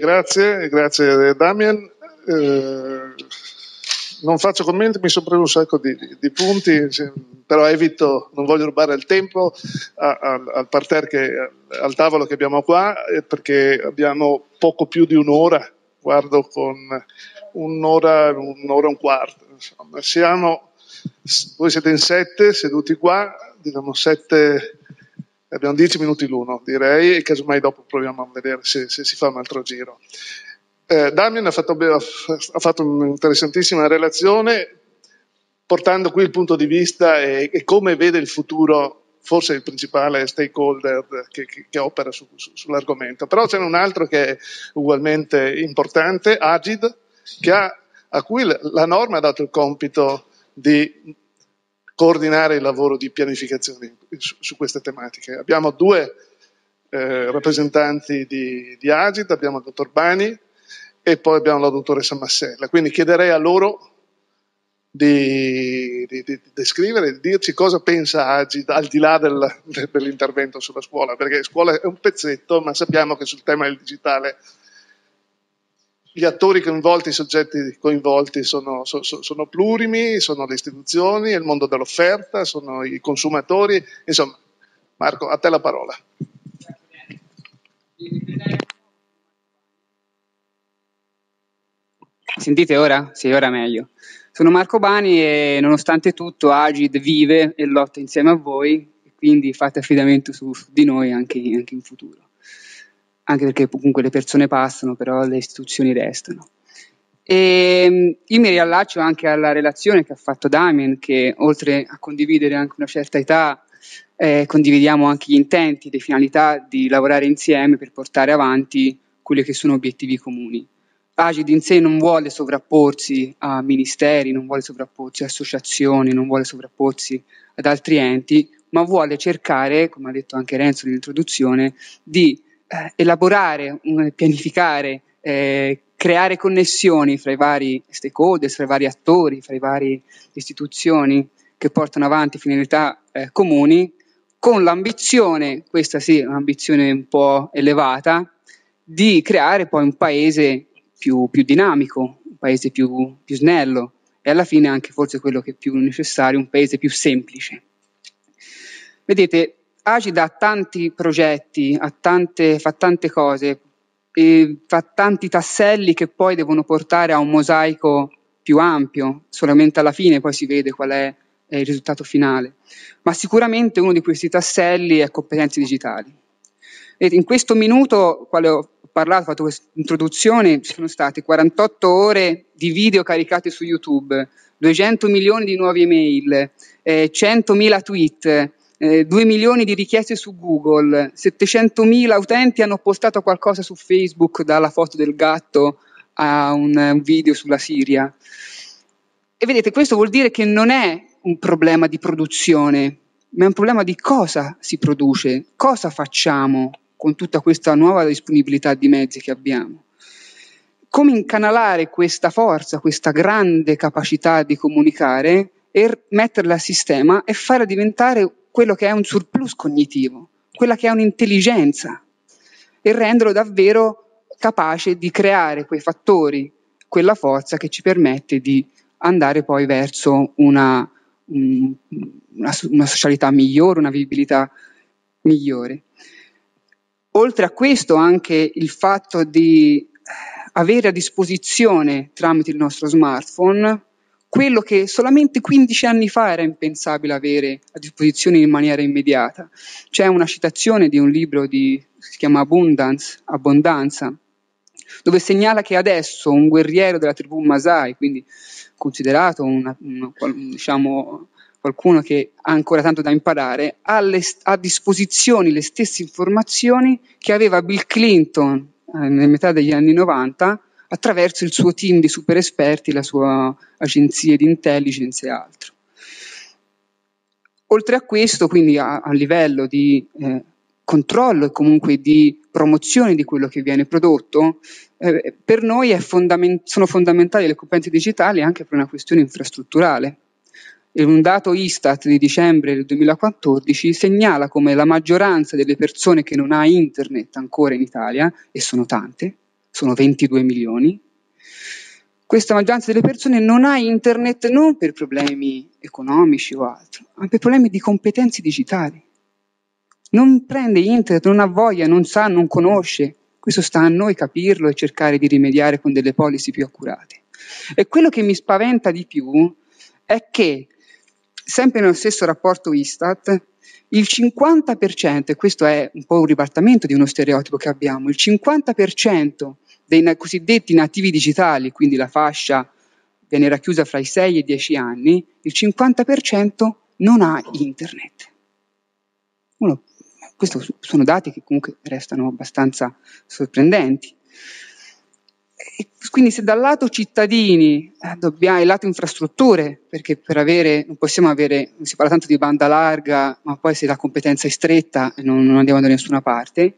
grazie, grazie Damien. Eh, non faccio commenti, mi sono preso un sacco di, di punti, però evito, non voglio rubare il tempo a, a, al parterre, che, al tavolo che abbiamo qua, eh, perché abbiamo poco più di un'ora, guardo con un'ora, un'ora e un quarto. Insomma. Siamo, voi siete in sette, seduti qua, diciamo sette, abbiamo dieci minuti l'uno, direi, e casomai dopo proviamo a vedere se, se si fa un altro giro. Eh, Damien ha fatto, ha fatto, un'interessantissima relazione portando qui il punto di vista e, e come vede il futuro, forse il principale stakeholder che, che, che opera su, su, sull'argomento. Però c'è un altro che è ugualmente importante, Agid, ha, a cui la norma ha dato il compito di coordinare il lavoro di pianificazione su, su queste tematiche. Abbiamo due eh, rappresentanti di, di Agid, abbiamo il dottor Bani, e poi abbiamo la dottoressa Massella. Quindi chiederei a loro di, di, di descrivere, di dirci cosa pensa Agid al di là del, dell'intervento sulla scuola, perché scuola è un pezzetto, ma sappiamo che sul tema del digitale gli attori coinvolti, i soggetti coinvolti sono, sono, sono plurimi, sono le istituzioni, il mondo dell'offerta, sono i consumatori, insomma. Marco, a te la parola. Sentite ora? Sì, ora meglio. Sono Marco Bani e nonostante tutto Agid vive e lotta insieme a voi, quindi fate affidamento su, su di noi anche, anche, in futuro. Anche perché comunque le persone passano, però le istituzioni restano. E ehm, io mi riallaccio anche alla relazione che ha fatto Damien, che oltre a condividere anche una certa età, eh, condividiamo anche gli intenti, le finalità di lavorare insieme per portare avanti quelli che sono obiettivi comuni. Agid in sé non vuole sovrapporsi a ministeri, non vuole sovrapporsi a associazioni, non vuole sovrapporsi ad altri enti, ma vuole cercare, come ha detto anche Renzo nell'introduzione, di eh, elaborare, pianificare, eh, creare connessioni fra i vari stakeholder, fra i vari attori, fra le varie istituzioni che portano avanti finalità eh, comuni, con l'ambizione, questa sì, un'ambizione un po' elevata, di creare poi un paese più, più dinamico, un paese più, più snello e alla fine anche forse quello che è più necessario, un paese più semplice. Vedete, Agid ha tanti progetti, ha tante, fa tante cose, fa tanti tasselli che poi devono portare a un mosaico più ampio, solamente alla fine poi si vede qual è, il risultato finale. Ma sicuramente uno di questi tasselli è competenze digitali. Vedete, in questo minuto, quale ho parlato, ho fatto questa introduzione, ci sono state 48 ore di video caricati su YouTube, 200 milioni di nuove email, eh, 100.000 tweet, eh, 2 milioni di richieste su Google, 700.000 utenti hanno postato qualcosa su Facebook, dalla foto del gatto a un, un video sulla Siria. E vedete, questo vuol dire che non è un problema di produzione, ma è un problema di cosa si produce, cosa facciamo con tutta questa nuova disponibilità di mezzi che abbiamo. Come incanalare questa forza, questa grande capacità di comunicare e metterla a sistema e farla diventare quello che è un surplus cognitivo, quella che è un'intelligenza e renderlo davvero capace di creare quei fattori, quella forza che ci permette di andare poi verso una, una, una socialità migliore, una vivibilità migliore. Oltre a questo anche il fatto di avere a disposizione tramite il nostro smartphone quello che solamente 15 anni fa era impensabile avere a disposizione in maniera immediata. C'è una citazione di un libro di, si chiama Abundance, Abbondanza, dove segnala che adesso un guerriero della tribù Masai, quindi considerato una, una, diciamo, qualcuno che ha ancora tanto da imparare, ha le, a disposizione le stesse informazioni che aveva Bill Clinton eh, nella metà degli anni 90 attraverso il suo team di super esperti, la sua agenzia di intelligence e altro. Oltre a questo, quindi a, a livello di eh, controllo e comunque di promozione di quello che viene prodotto, eh, per noi fondament- sono fondamentali le competenze digitali anche per una questione infrastrutturale e un dato Istat di dicembre del 2014 segnala come la maggioranza delle persone che non ha internet ancora in Italia, e sono tante, sono 22 milioni, questa maggioranza delle persone non ha internet non per problemi economici o altro, ma per problemi di competenze digitali. Non prende internet, non ha voglia, non sa, non conosce. Questo sta a noi capirlo e cercare di rimediare con delle policy più accurate. E quello che mi spaventa di più è che, sempre nello stesso rapporto Istat, il 50%, e questo è un po' un ribaltamento di uno stereotipo che abbiamo, il 50% dei cosiddetti nativi digitali, quindi la fascia viene racchiusa fra i 6 e i 10 anni, il 50% non ha internet. Questi sono dati che comunque restano abbastanza sorprendenti. Quindi se dal lato cittadini eh, dobbiamo, il lato infrastrutture, perché per avere, non possiamo avere, non si parla tanto di banda larga, ma poi se la competenza è stretta non, non andiamo da nessuna parte,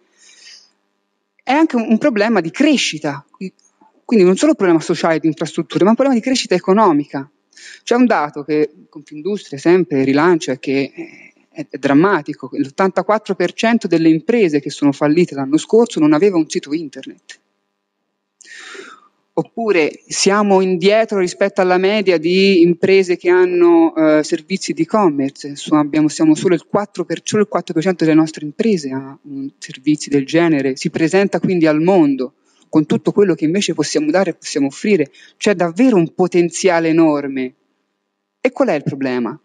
è anche un, un problema di crescita, quindi non solo un problema sociale di infrastrutture, ma un problema di crescita economica. C'è un dato che Confindustria sempre rilancia che è, è drammatico, l'84% delle imprese che sono fallite l'anno scorso non aveva un sito internet. Oppure siamo indietro rispetto alla media di imprese che hanno eh, servizi di e-commerce, siamo solo il 4%, solo il 4% delle nostre imprese ha um, servizi del genere, si presenta quindi al mondo con tutto quello che invece possiamo dare e possiamo offrire. C'è davvero un potenziale enorme. E qual è il problema?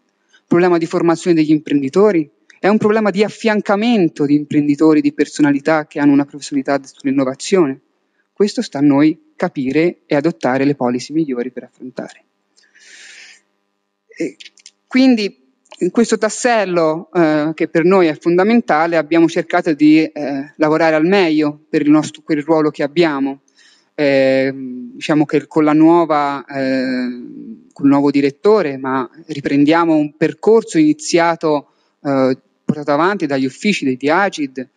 Problema di formazione degli imprenditori? È un problema di affiancamento di imprenditori, di personalità che hanno una professionalità sull'innovazione? Questo sta a noi capire e adottare le policy migliori per affrontare. E quindi in questo tassello eh, che per noi è fondamentale abbiamo cercato di eh, lavorare al meglio per il, nostro, per ruolo che abbiamo. Eh, diciamo che con, nuova, eh, con il nuovo direttore, ma riprendiamo un percorso iniziato, eh, portato avanti dagli uffici dei Diagid,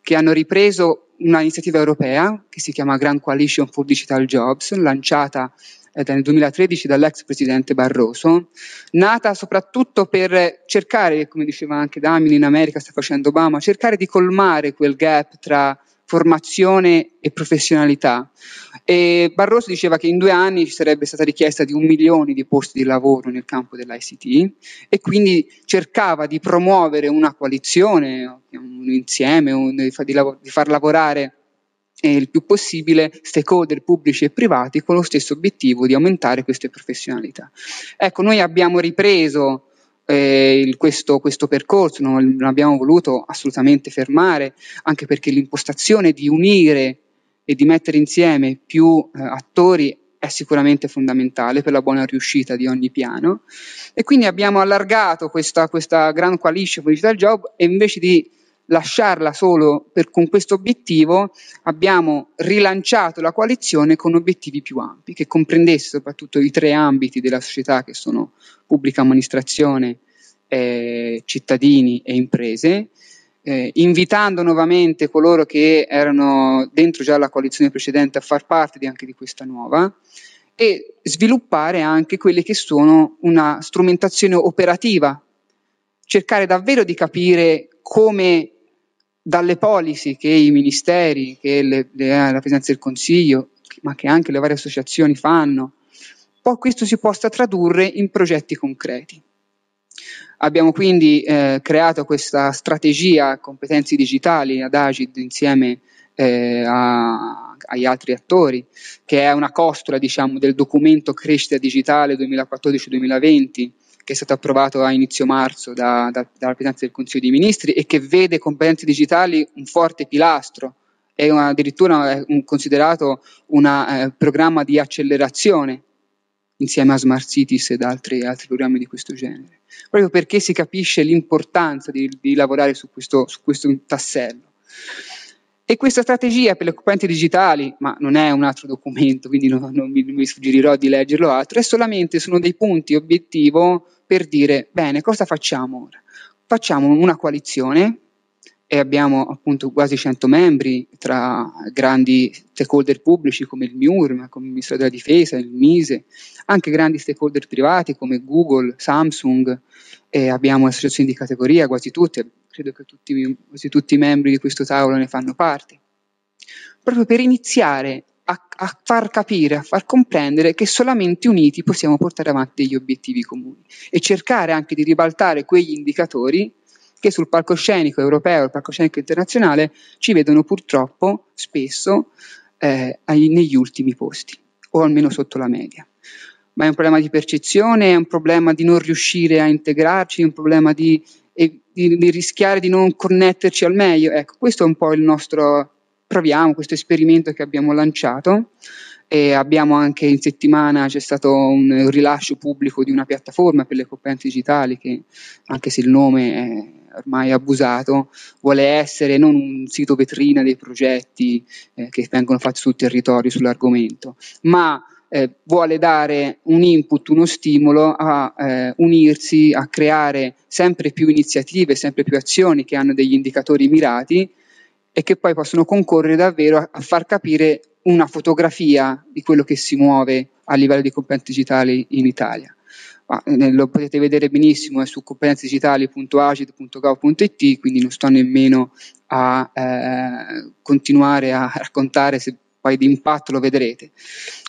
che hanno ripreso un'iniziativa europea che si chiama Grand Coalition for Digital Jobs, lanciata eh, nel 2013 dall'ex presidente Barroso, nata soprattutto per cercare, come diceva anche Damini in America, sta facendo Obama, cercare di colmare quel gap tra formazione e professionalità. E Barroso diceva che in due anni ci sarebbe stata richiesta di un milione di posti di lavoro nel campo dell'ICT e quindi cercava di promuovere una coalizione, un insieme, un, di, di far lavorare il più possibile stakeholder pubblici e privati con lo stesso obiettivo di aumentare queste professionalità. Ecco, noi abbiamo ripreso eh, il, questo, questo, percorso, non, non, abbiamo voluto assolutamente fermare, anche perché l'impostazione di unire e di mettere insieme più eh, attori è sicuramente fondamentale per la buona riuscita di ogni piano. E quindi abbiamo allargato questa, questa Grand Coalition Digital Job e invece di lasciarla solo per, con questo obiettivo abbiamo rilanciato la coalizione con obiettivi più ampi, che comprendesse soprattutto i tre ambiti della società che sono pubblica amministrazione, eh, cittadini e imprese, eh, invitando nuovamente coloro che erano dentro già la coalizione precedente a far parte di, anche di questa nuova e sviluppare anche quelle che sono una strumentazione operativa, cercare davvero di capire come dalle policy che i ministeri, che le, le, la Presidenza del Consiglio, ma che anche le varie associazioni fanno, poi questo si possa tradurre in progetti concreti. Abbiamo quindi eh, creato questa strategia competenze digitali ad Agid insieme eh, a, agli altri attori, che è una costola diciamo, del documento Crescita Digitale 2014-2020 che è stato approvato a inizio marzo da, da, dalla Presidenza del Consiglio dei Ministri e che vede competenze digitali un forte pilastro, è una, addirittura un, considerato un eh, programma di accelerazione insieme a Smart Cities ed altri, altri, programmi di questo genere, proprio perché si capisce l'importanza di, di lavorare su questo, su questo tassello. E questa strategia per le componenti digitali, ma non è un altro documento, quindi non, non, mi, mi, suggerirò di leggerlo altro, è solamente sono dei punti obiettivo per dire, bene, cosa facciamo ora? Facciamo una coalizione e abbiamo appunto quasi 100 membri tra grandi stakeholder pubblici come il MIUR, come il Ministero della Difesa, il MISE, anche grandi stakeholder privati come Google, Samsung, e abbiamo associazioni di categoria, quasi tutte, credo che tutti, quasi tutti i membri di questo tavolo ne fanno parte, proprio per iniziare a, a, far capire, a far comprendere che solamente uniti possiamo portare avanti degli obiettivi comuni e cercare anche di ribaltare quegli indicatori che sul palcoscenico europeo il palcoscenico internazionale ci vedono purtroppo spesso eh, negli ultimi posti o almeno sotto la media. Ma è un problema di percezione, è un problema di non riuscire a integrarci, è un problema di, di, di rischiare di non connetterci al meglio. Ecco, questo è un po' il nostro, proviamo questo esperimento che abbiamo lanciato e abbiamo anche in settimana c'è stato un rilascio pubblico di una piattaforma per le competenze digitali che anche se il nome è ormai abusato vuole essere non un sito vetrina dei progetti eh, che vengono fatti sul territorio sull'argomento ma eh, vuole dare un input, uno stimolo a eh, unirsi, a creare sempre più iniziative, sempre più azioni che hanno degli indicatori mirati e che poi possono concorrere davvero a, a far capire una fotografia di quello che si muove a livello di competenze digitali in Italia. Ma, eh, lo potete vedere benissimo è su competenzedigital.agid.gov.it, quindi non sto nemmeno a eh, continuare a raccontare se poi di impatto lo vedrete.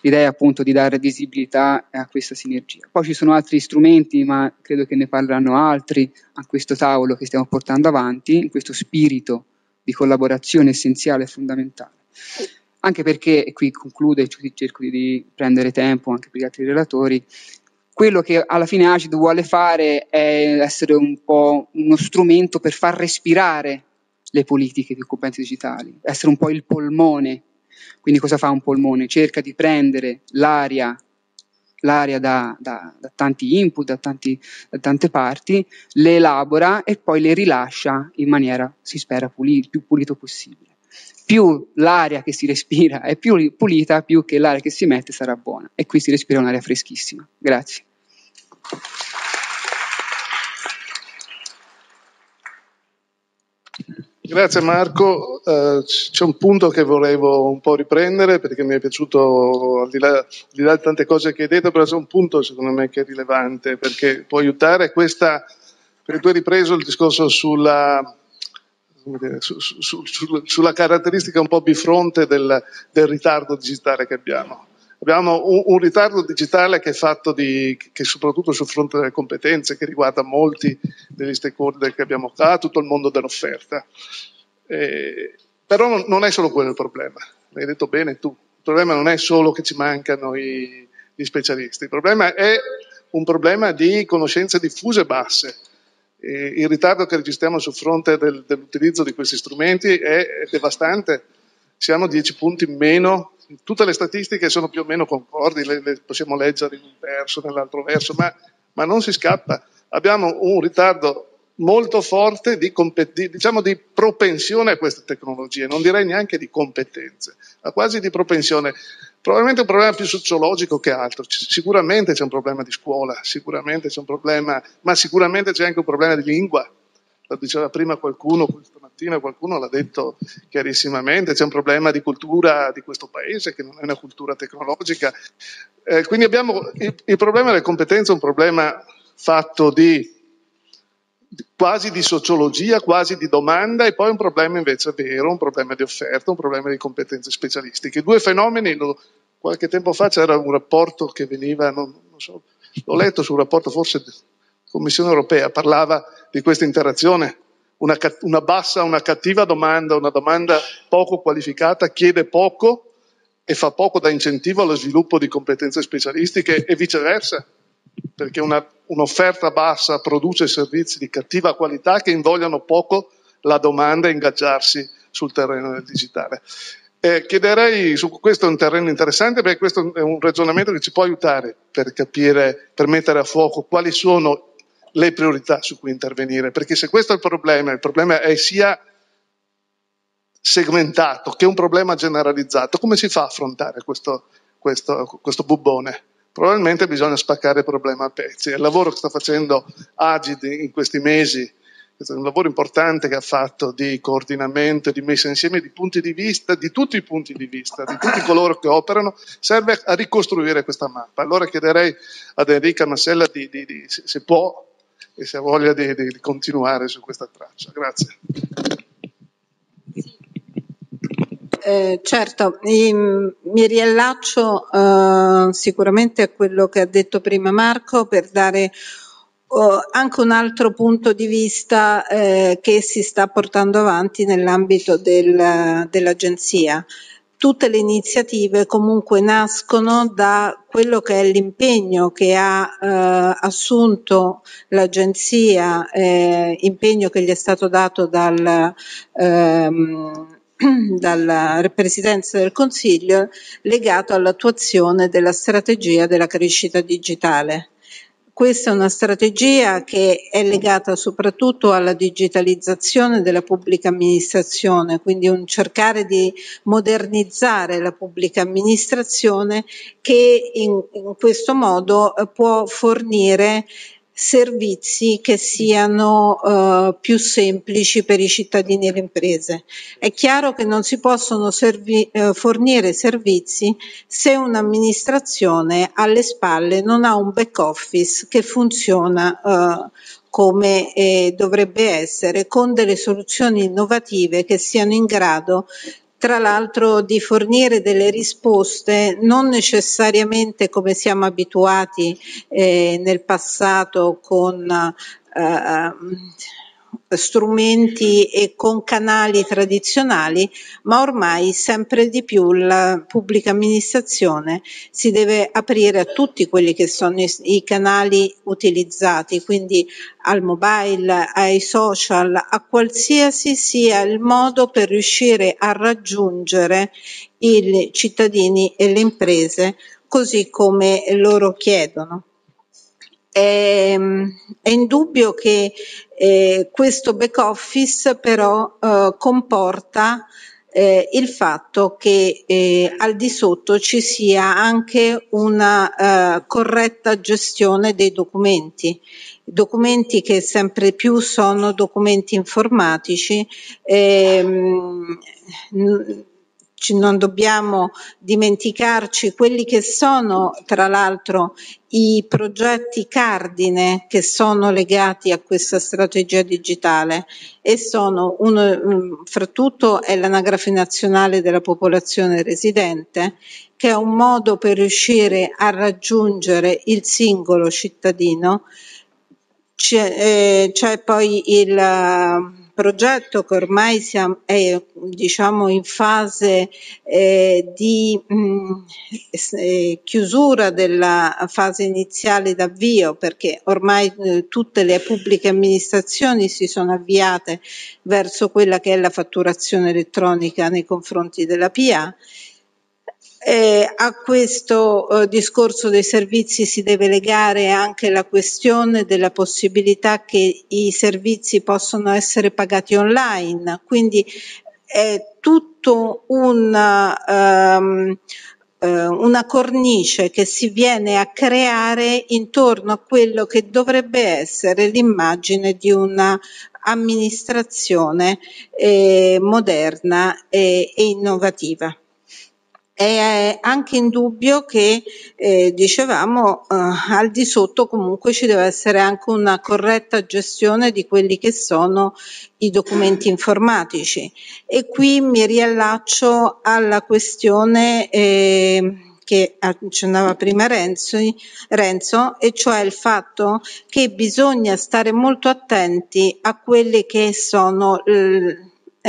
L'idea è appunto di dare visibilità a questa sinergia. Poi ci sono altri strumenti, ma credo che ne parleranno altri a questo tavolo che stiamo portando avanti, in questo spirito di collaborazione essenziale e fondamentale. Anche perché, e qui concludo cerco di prendere tempo anche per gli altri relatori, quello che alla fine Agid vuole fare è essere un po' uno strumento per far respirare le politiche di occupanti digitali, essere un po' il polmone. Quindi cosa fa un polmone? Cerca di prendere l'aria l'aria da, da, da tanti input, da, tanti, da, tante parti, le elabora e poi le rilascia in maniera, si spera, pulito, più pulito possibile. Più l'aria che si respira è più pulita, più che l'aria che si mette sarà buona. E qui si respira un'aria freschissima. Grazie. Grazie Marco, uh, c'è un punto che volevo un po' riprendere perché mi è piaciuto, al di, là, al di là di tante cose che hai detto, però c'è un punto secondo me che è rilevante perché può aiutare questa, perché tu hai ripreso il discorso sulla, dire, su, su, su, sulla caratteristica un po' bifronte del, del ritardo digitale che abbiamo. Abbiamo un, un, ritardo digitale che è fatto di, che soprattutto sul fronte delle competenze, che riguarda molti degli stakeholder che abbiamo qua, tutto il mondo dell'offerta. Eh, però non, non, è solo quello il problema, l'hai detto bene tu. Il problema non è solo che ci mancano i, gli specialisti, il problema è un problema di conoscenze diffuse basse. Il ritardo che registriamo sul fronte del, dell'utilizzo di questi strumenti è, è devastante. Siamo 10 punti in meno tutte le statistiche sono più o meno concordi, le, le possiamo leggere in un verso, nell'altro verso, ma, ma, non si scappa. Abbiamo un ritardo molto forte di, di, diciamo di propensione a queste tecnologie, non direi neanche di competenze, ma quasi di propensione. Probabilmente un problema più sociologico che altro. Sicuramente c'è un problema di scuola, sicuramente c'è un problema, ma sicuramente c'è anche un problema di lingua. Lo diceva prima qualcuno, questa mattina qualcuno l'ha detto chiarissimamente, c'è un problema di cultura di questo paese che non è una cultura tecnologica. Eh, quindi abbiamo il, il, problema delle competenze un problema fatto di, quasi di sociologia, quasi di domanda e poi un problema invece vero, un problema di offerta, un problema di competenze specialistiche. Due fenomeni, lo, qualche tempo fa c'era un rapporto che veniva, non, non so, l'ho letto su un rapporto forse Commissione europea parlava di questa interazione, una, una bassa, una cattiva domanda, una domanda poco qualificata chiede poco e fa poco da incentivo allo sviluppo di competenze specialistiche e viceversa, perché una, un'offerta bassa produce servizi di cattiva qualità che invogliano poco la domanda a ingaggiarsi sul terreno del digitale. Eh, chiederei, su questo è un terreno interessante perché questo è un ragionamento che ci può aiutare per capire, per mettere a fuoco quali sono le priorità su cui intervenire, perché se questo è il problema, il problema è sia segmentato che un problema generalizzato, come si fa a affrontare questo, questo, questo bubbone? Probabilmente bisogna spaccare il problema a pezzi. Il lavoro che sta facendo Agid in questi mesi, questo è un lavoro importante che ha fatto di coordinamento, di messa insieme di punti di vista, di tutti i punti di vista, di tutti coloro che operano, serve a ricostruire questa mappa. Allora chiederei ad Enrica Massella di, di, di, se può e se ha voglia di, di continuare su questa traccia. Grazie. eh, certo, mi, riallaccio eh, sicuramente a quello che ha detto prima Marco per dare oh, anche un altro punto di vista eh, che si sta portando avanti nell'ambito del, dell'agenzia tutte le iniziative comunque nascono da quello che è l'impegno che ha eh, assunto l'agenzia, eh, impegno che gli è stato dato dal, ehm, dalla Presidenza del Consiglio legato all'attuazione della strategia della crescita digitale. Questa è una strategia che è legata soprattutto alla digitalizzazione della pubblica amministrazione, quindi un cercare di modernizzare la pubblica amministrazione che in, in questo modo può fornire servizi che siano uh, più semplici per i cittadini e le imprese. È chiaro che non si possono servi- uh, fornire servizi se un'amministrazione alle spalle non ha un back office che funziona uh, come eh, dovrebbe essere, con delle soluzioni innovative che siano in grado tra l'altro di fornire delle risposte non necessariamente come siamo abituati eh, nel passato con eh, strumenti e con canali tradizionali, ma ormai sempre di più la pubblica amministrazione si deve aprire a tutti quelli che sono i, i canali utilizzati, quindi al mobile, ai social, a qualsiasi sia il modo per riuscire a raggiungere i cittadini e le imprese così come loro chiedono. È, è indubbio che eh, questo back office però eh, comporta eh, il fatto che eh, al di sotto ci sia anche una eh, corretta gestione dei documenti. Documenti che sempre più sono documenti informatici ehm, non dobbiamo dimenticarci quelli che sono tra l'altro i progetti cardine che sono legati a questa strategia digitale e sono uno, fra è l'anagrafe nazionale della popolazione residente che è un modo per riuscire a raggiungere il singolo cittadino. C'è, eh, c'è poi il progetto che ormai siamo, è diciamo, in fase eh, di mh, mm, eh, chiusura della fase iniziale d'avvio perché ormai eh, tutte le pubbliche amministrazioni si sono avviate verso quella che è la fatturazione elettronica nei confronti della PA eh, a questo eh, discorso dei servizi si deve legare anche la questione della possibilità che i servizi possono essere pagati online, quindi è tutto un, um, una cornice che si viene a creare intorno a quello che dovrebbe essere l'immagine di una amministrazione eh, moderna e, e innovativa. È anche indubbio che, eh, dicevamo, eh, al di sotto comunque ci deve essere anche una corretta gestione di quelli che sono i documenti informatici. E qui mi riallaccio alla questione eh, che accennava prima Renzo, Renzo, e cioè il fatto che bisogna stare molto attenti a quelle che sono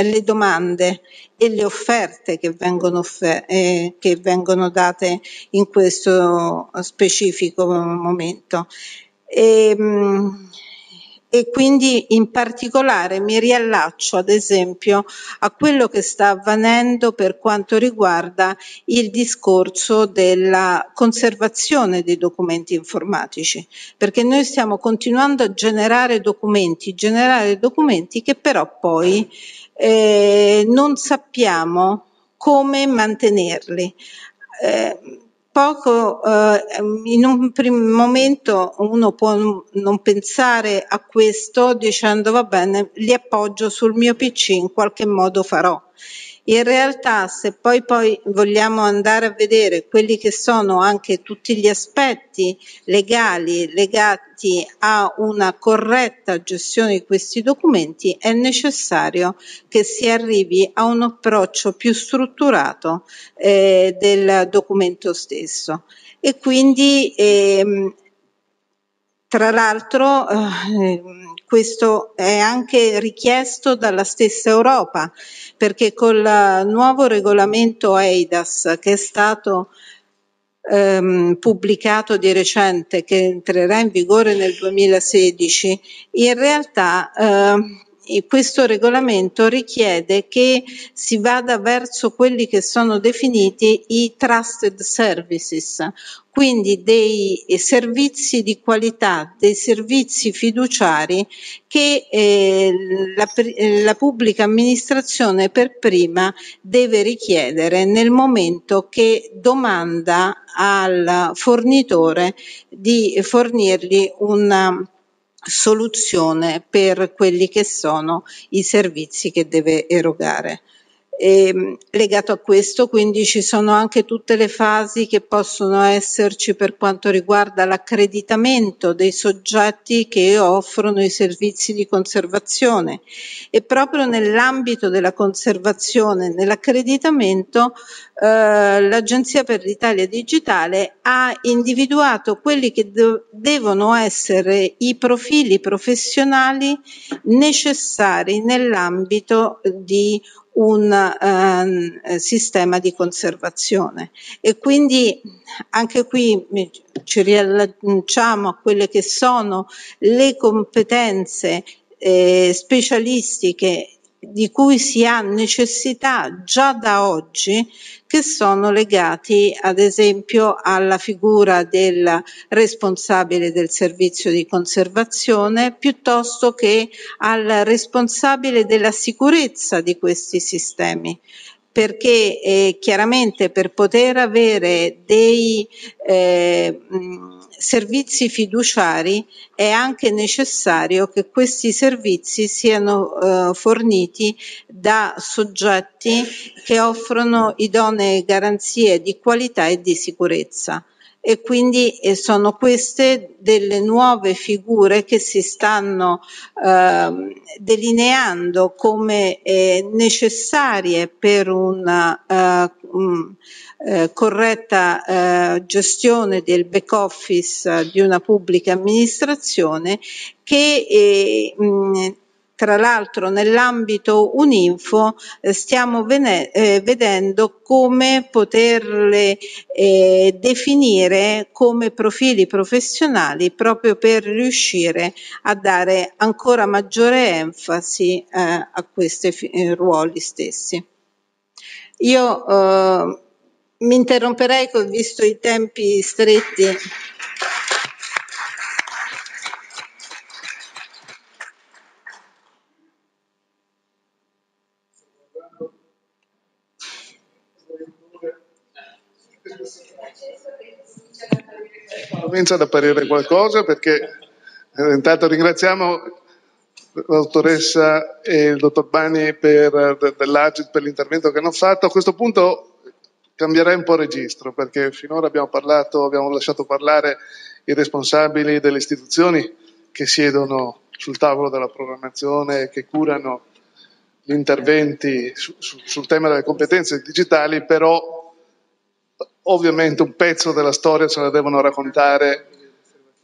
le domande e le offerte che vengono, offer- eh, che vengono date in questo specifico momento. E, ehm, e quindi in particolare mi riallaccio ad esempio a quello che sta avvenendo per quanto riguarda il discorso della conservazione dei documenti informatici, perché noi stiamo continuando a generare documenti, generare documenti che però poi eh, non sappiamo come mantenerli. Eh, poco, eh, in un primo momento uno può non pensare a questo dicendo va bene, li appoggio sul mio PC, in qualche modo farò. In realtà se poi, poi vogliamo andare a vedere quelli che sono anche tutti gli aspetti legali legati a una corretta gestione di questi documenti, è necessario che si arrivi a un approccio più strutturato eh, del documento stesso. E quindi ehm, tra l'altro eh, questo è anche richiesto dalla stessa Europa, perché col nuovo regolamento EIDAS che è stato ehm, pubblicato di recente, che entrerà in vigore nel 2016, in realtà eh, questo regolamento richiede che si vada verso quelli che sono definiti i trusted services, quindi dei servizi di qualità, dei servizi fiduciari che eh, la, la, pubblica amministrazione per prima deve richiedere nel momento che domanda al fornitore di fornirgli una soluzione per quelli che sono i servizi che deve erogare. E, ehm, legato a questo quindi ci sono anche tutte le fasi che possono esserci per quanto riguarda l'accreditamento dei soggetti che offrono i servizi di conservazione. E proprio nell'ambito della conservazione, nell'accreditamento eh, l'Agenzia per l'Italia Digitale ha individuato quelli che de- devono essere i profili professionali necessari nell'ambito di un eh, sistema di conservazione. E quindi anche qui ci riallacciamo a quelle che sono le competenze eh, specialistiche di cui si ha necessità già da oggi che sono legati ad esempio alla figura del responsabile del servizio di conservazione piuttosto che al responsabile della sicurezza di questi sistemi perché eh, chiaramente per poter avere dei eh, servizi fiduciari è anche necessario che questi servizi siano eh, forniti da soggetti che offrono idonee garanzie di qualità e di sicurezza e quindi eh, sono queste delle nuove figure che si stanno eh, delineando come eh, necessarie per una eh, um, eh, corretta eh, gestione del back office di una pubblica amministrazione che mh, tra l'altro nell'ambito Uninfo eh, stiamo vene- eh, vedendo come poterle eh, definire come profili professionali proprio per riuscire a dare ancora maggiore enfasi eh, a questi fi- eh, ruoli stessi. Io mi interromperei, visto i tempi stretti. Comincia ad apparire qualcosa perché eh, intanto ringraziamo la dottoressa e il dottor Bani per, per l'intervento che hanno fatto. A questo punto cambierei un po' registro perché finora abbiamo parlato, abbiamo lasciato parlare i responsabili delle istituzioni che siedono sul tavolo della programmazione e che curano gli interventi su, su, sul tema delle competenze digitali, però ovviamente un pezzo della storia ce la devono raccontare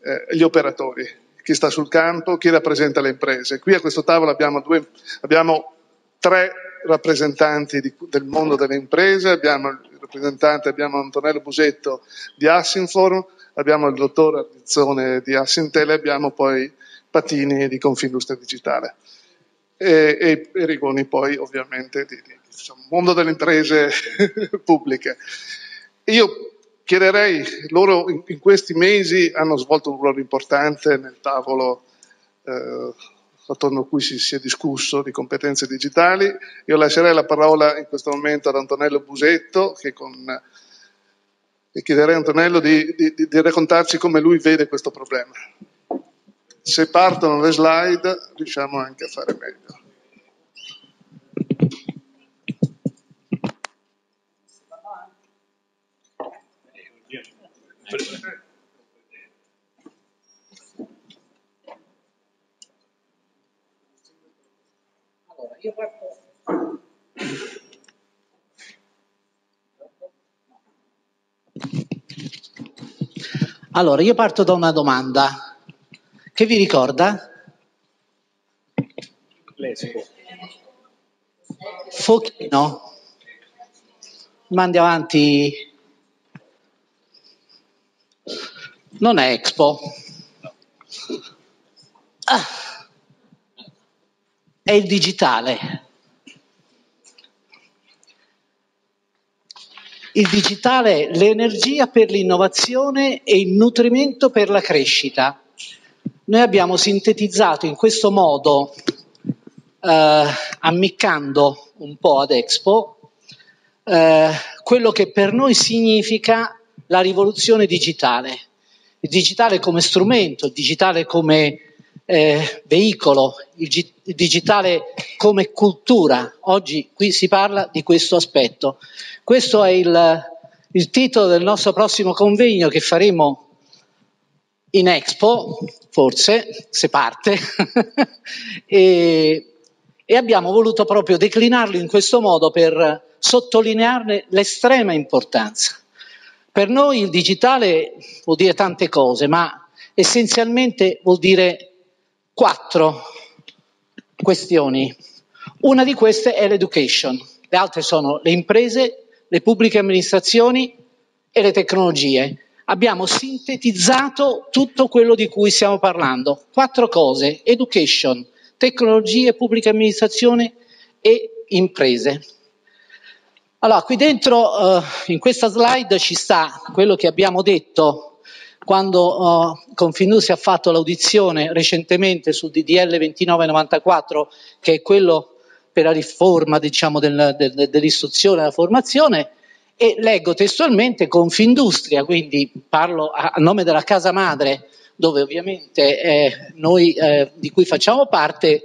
eh, gli operatori, chi sta sul campo, chi rappresenta le imprese. Qui a questo tavolo abbiamo, due, abbiamo tre rappresentanti di, del mondo delle imprese, abbiamo il rappresentante, abbiamo Antonello Busetto di Assinform, abbiamo il dottor Ardizzone di Assintel e abbiamo poi Patini di Confindustria Digitale. E, e, e Rigoni poi ovviamente di, di diciamo, mondo delle imprese pubbliche. Io chiederei, loro in, questi mesi hanno svolto un ruolo importante nel tavolo eh, attorno a cui si, si, è discusso di competenze digitali. Io lascerei la parola in questo momento ad Antonello Busetto con, e chiederei a Antonello di, di, di raccontarci come lui vede questo problema. Se partono le slide riusciamo anche a fare meglio. sempre. Allora, io parto... Allora, io parto da una domanda che vi ricorda? L'espo. Fochino. Mandi avanti Non è Expo. Ah. È il digitale. Il digitale, l'energia per l'innovazione e il nutrimento per la crescita. Noi abbiamo sintetizzato in questo modo, eh, ammiccando un po' ad Expo, eh, quello che per noi significa la rivoluzione digitale. Il digitale come strumento, il digitale come eh, veicolo, il, il, digitale come cultura. Oggi qui si parla di questo aspetto. Questo è il, il titolo del nostro prossimo convegno che faremo in Expo, forse, se parte, e, e abbiamo voluto proprio declinarlo in questo modo per sottolinearne l'estrema importanza. Per noi il digitale vuol dire tante cose, ma essenzialmente vuol dire quattro questioni. Una di queste è l'education, le altre sono le imprese, le pubbliche amministrazioni e le tecnologie. Abbiamo sintetizzato tutto quello di cui stiamo parlando. Quattro cose, education, tecnologie, pubbliche amministrazioni e imprese. Allora, qui dentro, uh, in questa slide, ci sta quello che abbiamo detto quando uh, Confindustria ha fatto l'audizione recentemente sul DDL 2994, che è quello per la riforma diciamo, del, del, dell'istruzione e della formazione, e leggo testualmente Confindustria, quindi parlo a, a nome della casa madre, dove ovviamente eh, noi eh, di cui facciamo parte,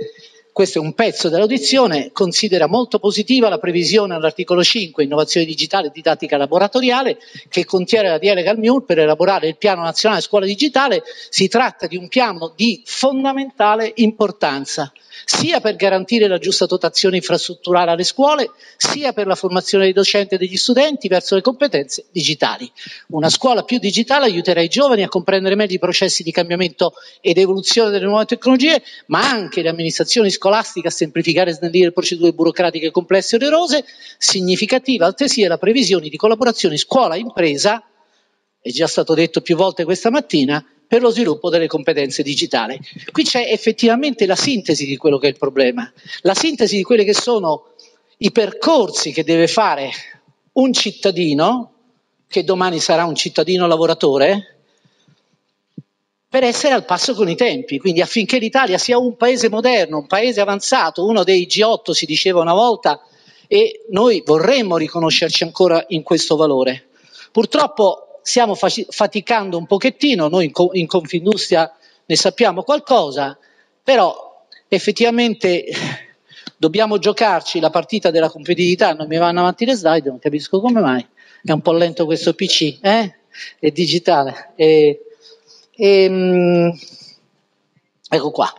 questo è un pezzo dell'audizione, considera molto positiva la previsione all'articolo 5, innovazione digitale e didattica laboratoriale, che contiene la delega al MIUR per elaborare il piano nazionale scuola digitale. Si tratta di un piano di fondamentale importanza sia per garantire la giusta dotazione infrastrutturale alle scuole, sia per la formazione dei docenti e degli studenti verso le competenze digitali. Una scuola più digitale aiuterà i giovani a comprendere meglio i processi di cambiamento ed evoluzione delle nuove tecnologie, ma anche le amministrazioni scolastiche a semplificare e snellire procedure burocratiche complesse e onerose. Significativa altresì è la previsione di collaborazione scuola-impresa, è già stato detto più volte questa mattina, per lo sviluppo delle competenze digitali. Qui c'è effettivamente la sintesi di quello che è il problema, la sintesi di quelli che sono i percorsi che deve fare un cittadino, che domani sarà un cittadino lavoratore, per essere al passo con i tempi. Quindi affinché l'Italia sia un paese moderno, un paese avanzato, uno dei G8 si diceva una volta, e noi vorremmo riconoscerci ancora in questo valore. Purtroppo stiamo faticando un pochettino, noi in Confindustria ne sappiamo qualcosa, però effettivamente dobbiamo giocarci la partita della competitività, non mi vanno avanti le slide, non capisco come mai, è un po' lento questo PC, eh? è digitale. E, e, um, ecco qua.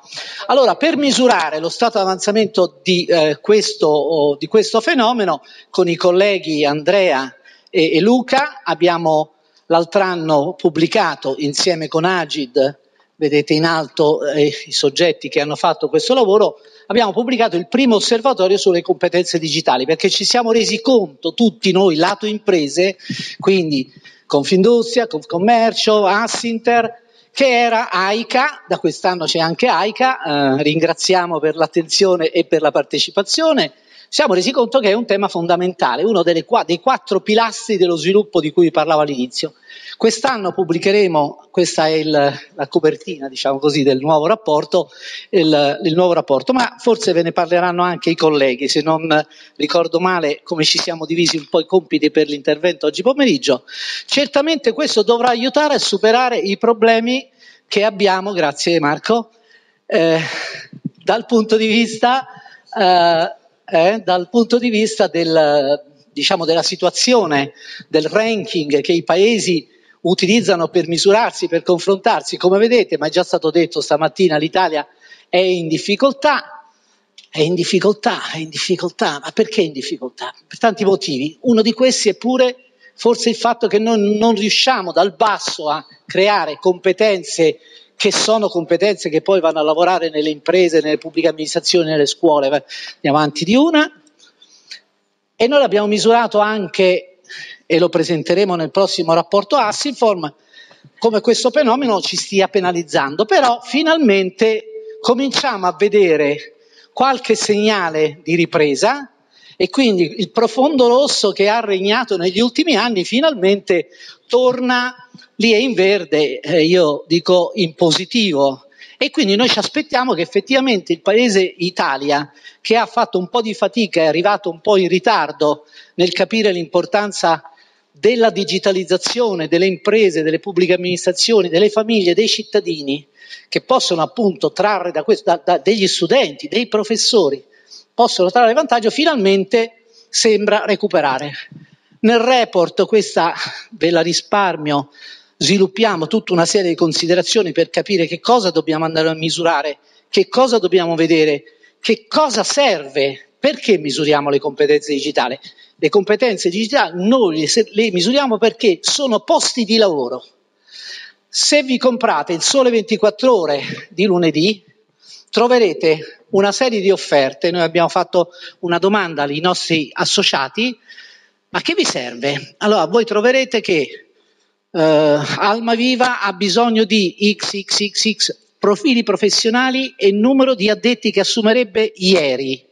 Allora, per misurare lo stato di avanzamento di, eh, questo, di questo fenomeno, con i colleghi Andrea e, e Luca abbiamo l'altro anno pubblicato insieme con Agid, vedete in alto eh, i soggetti che hanno fatto questo lavoro, abbiamo pubblicato il primo osservatorio sulle competenze digitali perché ci siamo resi conto tutti noi, lato imprese, quindi Confindustria, Confcommercio, Assinter, che era AICA, da quest'anno c'è anche AICA, eh, ringraziamo per l'attenzione e per la partecipazione, siamo resi conto che è un tema fondamentale, uno dei quattro pilastri dello sviluppo di cui parlavo all'inizio. Quest'anno pubblicheremo, questa è il, la copertina, diciamo così, del nuovo rapporto, il, il nuovo rapporto, ma forse ve ne parleranno anche i colleghi, se non ricordo male come ci siamo divisi un po' i compiti per l'intervento oggi pomeriggio. Certamente questo dovrà aiutare a superare i problemi che abbiamo, grazie Marco, eh, dal punto di vista eh, eh, dal punto di vista del, diciamo, della situazione, del ranking che i paesi utilizzano per misurarsi, per confrontarsi. Come vedete, ma è già stato detto stamattina, l'Italia è in difficoltà. è in difficoltà, è in difficoltà, ma perché in difficoltà? Per tanti motivi. Uno di questi è pure forse il fatto che noi non riusciamo dal basso a creare competenze che sono competenze che poi vanno a lavorare nelle imprese, nelle pubbliche amministrazioni, nelle scuole, andiamo avanti di una. E noi l'abbiamo misurato anche, e lo presenteremo nel prossimo rapporto Assinform, come questo fenomeno ci stia penalizzando, però finalmente cominciamo a vedere qualche segnale di ripresa e quindi il profondo rosso che ha regnato negli ultimi anni finalmente torna lì è in verde, eh, io dico in positivo. E quindi noi ci aspettiamo che effettivamente il paese Italia, che ha fatto un po' di fatica, è arrivato un po' in ritardo nel capire l'importanza della digitalizzazione delle imprese, delle pubbliche amministrazioni, delle famiglie, dei cittadini, che possono appunto trarre da questo, da, da, degli studenti, dei professori, possono trarre vantaggio, finalmente sembra recuperare. Nel report, questa ve la risparmio, sviluppiamo tutta una serie di considerazioni per capire che cosa dobbiamo andare a misurare, che cosa dobbiamo vedere, che cosa serve, perché misuriamo le competenze digitali. Le competenze digitali noi le misuriamo perché sono posti di lavoro. Se vi comprate il sole 24 ore di lunedì, troverete una serie di offerte. Noi abbiamo fatto una domanda ai nostri associati, ma che vi serve? Allora, voi troverete che Uh, Alma Viva ha bisogno di XXXX profili professionali e numero di addetti che assumerebbe ieri.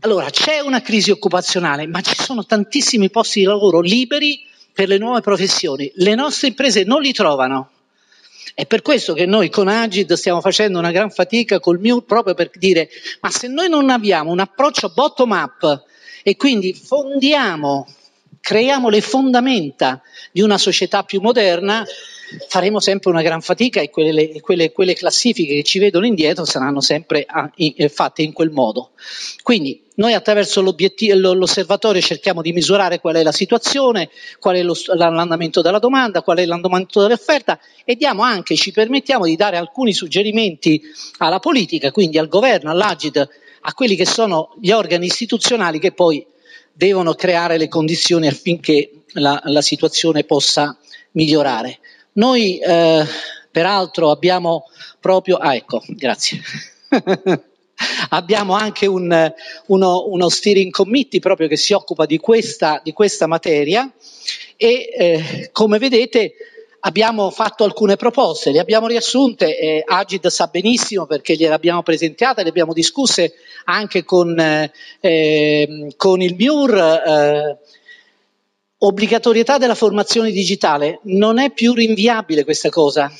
Allora, c'è una crisi occupazionale, ma ci sono tantissimi posti di lavoro liberi per le nuove professioni. Le nostre imprese non li trovano. È per questo che noi con Agid stiamo facendo una gran fatica col MIUR proprio per dire, ma se noi non abbiamo un approccio bottom up e quindi fondiamo creiamo le fondamenta di una società più moderna, faremo sempre una gran fatica e quelle, quelle, quelle classifiche che ci vedono indietro saranno sempre a, in, eh, fatte in quel modo. Quindi noi attraverso l'osservatorio cerchiamo di misurare qual è la situazione, qual è lo, l'andamento della domanda, qual è l'andamento dell'offerta e diamo anche, ci permettiamo di dare alcuni suggerimenti alla politica, quindi al governo, all'Agid, a quelli che sono gli organi istituzionali che poi devono creare le condizioni affinché la, la situazione possa migliorare. Noi eh, peraltro abbiamo proprio, ah ecco, grazie. abbiamo anche un, uno, uno, steering committee proprio che si occupa di questa, di questa materia e eh, come vedete abbiamo fatto alcune proposte, le abbiamo riassunte, eh, Agid sa benissimo perché gliele abbiamo presentate, le abbiamo discusse anche con, eh, ehm, con il MIUR. Eh, obbligatorietà della formazione digitale, non è più rinviabile questa cosa.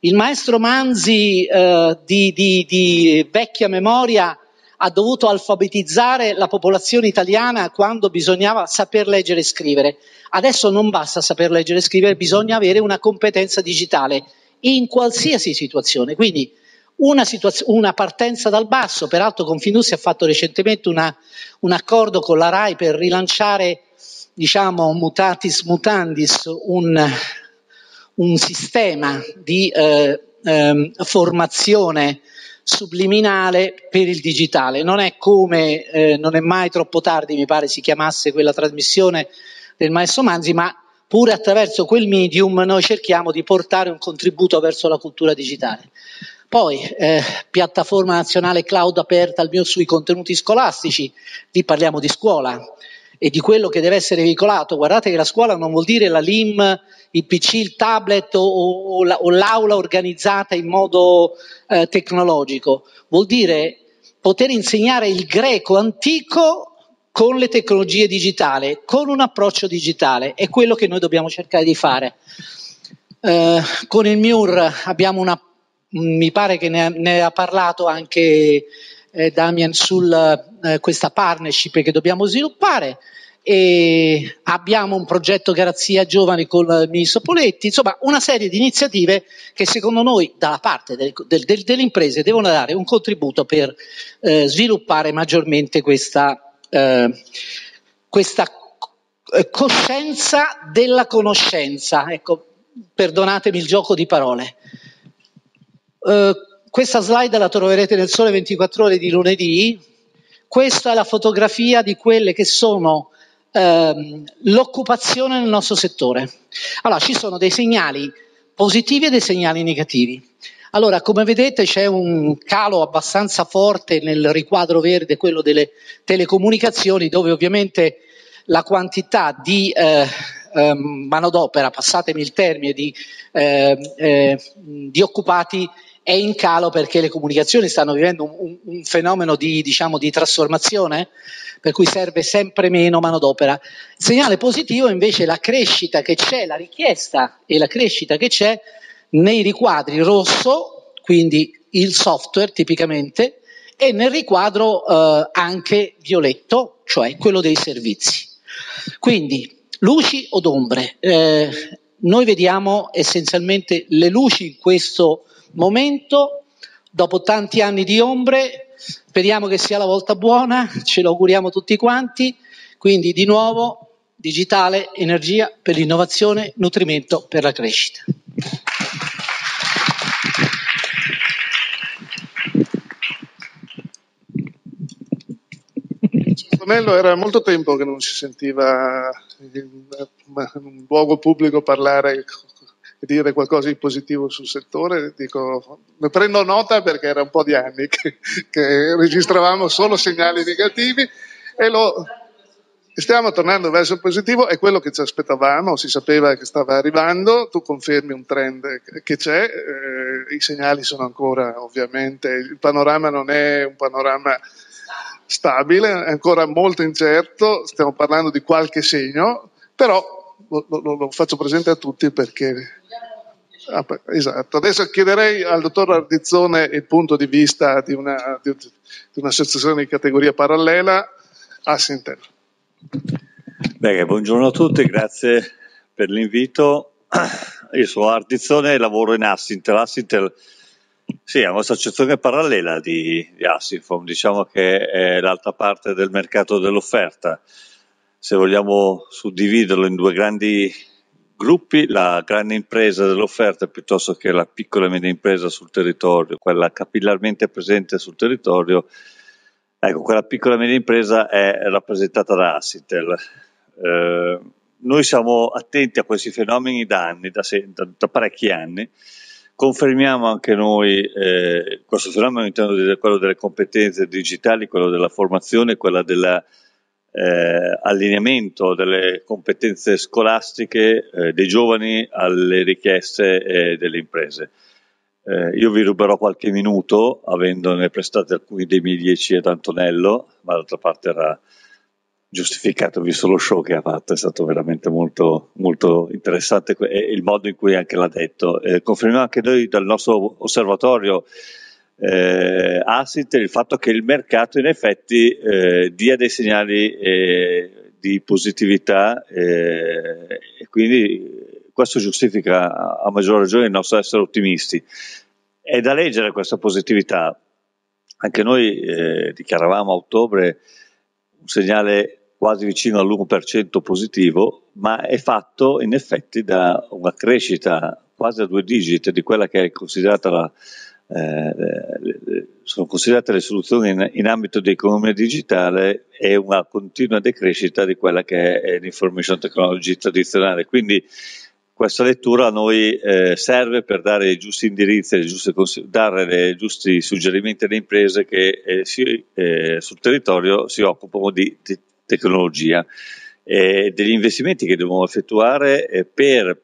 Il maestro Manzi eh, di, di, di vecchia memoria ha dovuto alfabetizzare la popolazione italiana quando bisognava saper leggere e scrivere. Adesso non basta saper leggere e scrivere, bisogna avere una competenza digitale in qualsiasi situazione. Quindi una, situazio- una partenza dal basso, peraltro Confindustria ha fatto recentemente una, un accordo con la RAI per rilanciare, diciamo, mutatis mutandis, un, un sistema di eh, eh, formazione subliminale per il digitale. Non è come, eh, non è mai troppo tardi, mi pare si chiamasse quella trasmissione del maestro Manzi, ma pure attraverso quel medium noi cerchiamo di portare un contributo verso la cultura digitale. Poi, eh, piattaforma nazionale cloud aperta al mio sui contenuti scolastici, lì parliamo di scuola e di quello che deve essere veicolato. Guardate che la scuola non vuol dire la LIM, il PC, il tablet o, o, o l'aula organizzata in modo eh, tecnologico, vuol dire poter insegnare il greco antico con le tecnologie digitali, con un approccio digitale, è quello che noi dobbiamo cercare di fare. Eh, con il MIUR abbiamo una, mi pare che ne, ne ha parlato anche eh, Damian su eh, questa partnership che dobbiamo sviluppare e abbiamo un progetto Garanzia Giovani con il ministro Poletti, insomma una serie di iniziative che secondo noi dalla parte del, del, del, delle imprese devono dare un contributo per eh, sviluppare maggiormente questa eh, questa eh, coscienza della conoscenza. Ecco, perdonatemi il gioco di parole. Eh, questa slide la troverete nel Sole 24 ore di lunedì. Questa è la fotografia di quelle che sono ehm, l'occupazione nel nostro settore. Allora, ci sono dei segnali positivi e dei segnali negativi. Allora, come vedete c'è un calo abbastanza forte nel riquadro verde, quello delle telecomunicazioni, dove ovviamente la quantità di eh, eh, manodopera, passatemi il termine, di, eh, eh, di, occupati è in calo perché le comunicazioni stanno vivendo un, un fenomeno di, diciamo, di trasformazione per cui serve sempre meno manodopera. Segnale positivo invece la crescita che c'è, la richiesta e la crescita che c'è nei riquadri rosso, quindi il software tipicamente, e nel riquadro eh, anche violetto, cioè quello dei servizi. Quindi luci o ombre? Eh, noi vediamo essenzialmente le luci in questo momento, dopo tanti anni di ombre, speriamo che sia la volta buona, ce lo auguriamo tutti quanti, quindi di nuovo digitale, energia per l'innovazione, nutrimento per la crescita. Antonello era molto tempo che non si sentiva in un luogo pubblico parlare dire qualcosa di positivo sul settore. Dico, ne prendo nota perché era un po' di anni che, che registravamo solo segnali negativi e lo, stiamo tornando verso il positivo, è quello che ci aspettavamo, si sapeva che stava arrivando, tu confermi un trend che c'è, eh, i segnali sono ancora ovviamente, il panorama non è un panorama stabile, è ancora molto incerto, stiamo parlando di qualche segno, però lo, lo, lo faccio presente a tutti perché... Ah, esatto, adesso chiederei al dottor Ardizzone il punto di vista di, una, di, di un'associazione di categoria parallela a Sintel. Beh, buongiorno a tutti, grazie per l'invito. Io sono Ardizzone e lavoro in Assintel. Assintel sì, è un'associazione parallela di, di Assinfom, diciamo che è l'altra parte del mercato dell'offerta. Se vogliamo suddividerlo in due grandi gruppi, la grande impresa dell'offerta piuttosto che la piccola e media impresa sul territorio, quella capillarmente presente sul territorio, ecco, quella piccola e media impresa è rappresentata da Assitel. Eh, noi siamo attenti a questi fenomeni da anni, da, da, da parecchi anni, Confermiamo anche noi eh, questo fenomeno all'interno di quello delle competenze digitali, quello della formazione, quello dell'allineamento eh, delle competenze scolastiche eh, dei giovani alle richieste eh, delle imprese. Eh, io vi ruberò qualche minuto, avendone prestati alcuni dei miei dieci ad Antonello, ma d'altra parte era giustificato visto lo show che ha fatto, è stato veramente molto, molto interessante e il modo in cui anche l'ha detto. Eh, confermiamo anche noi dal nostro osservatorio eh, ASIT il fatto che il mercato in effetti eh, dia dei segnali eh, di positività eh, e quindi questo giustifica a maggior ragione il nostro essere ottimisti. È da leggere questa positività. Anche noi eh, dichiaravamo a ottobre un segnale quasi vicino all'1% positivo, ma è fatto in effetti da una crescita quasi a due digiti di quella che è considerata la, eh, sono considerate le soluzioni in, in, ambito di economia digitale e una continua decrescita di quella che è l'information technology tradizionale. Quindi questa lettura a noi eh, serve per dare i giusti indirizzi, i giusti, dare i giusti suggerimenti alle imprese che eh, si, eh, sul territorio si occupano di, di tecnologia e degli investimenti che devono effettuare eh, per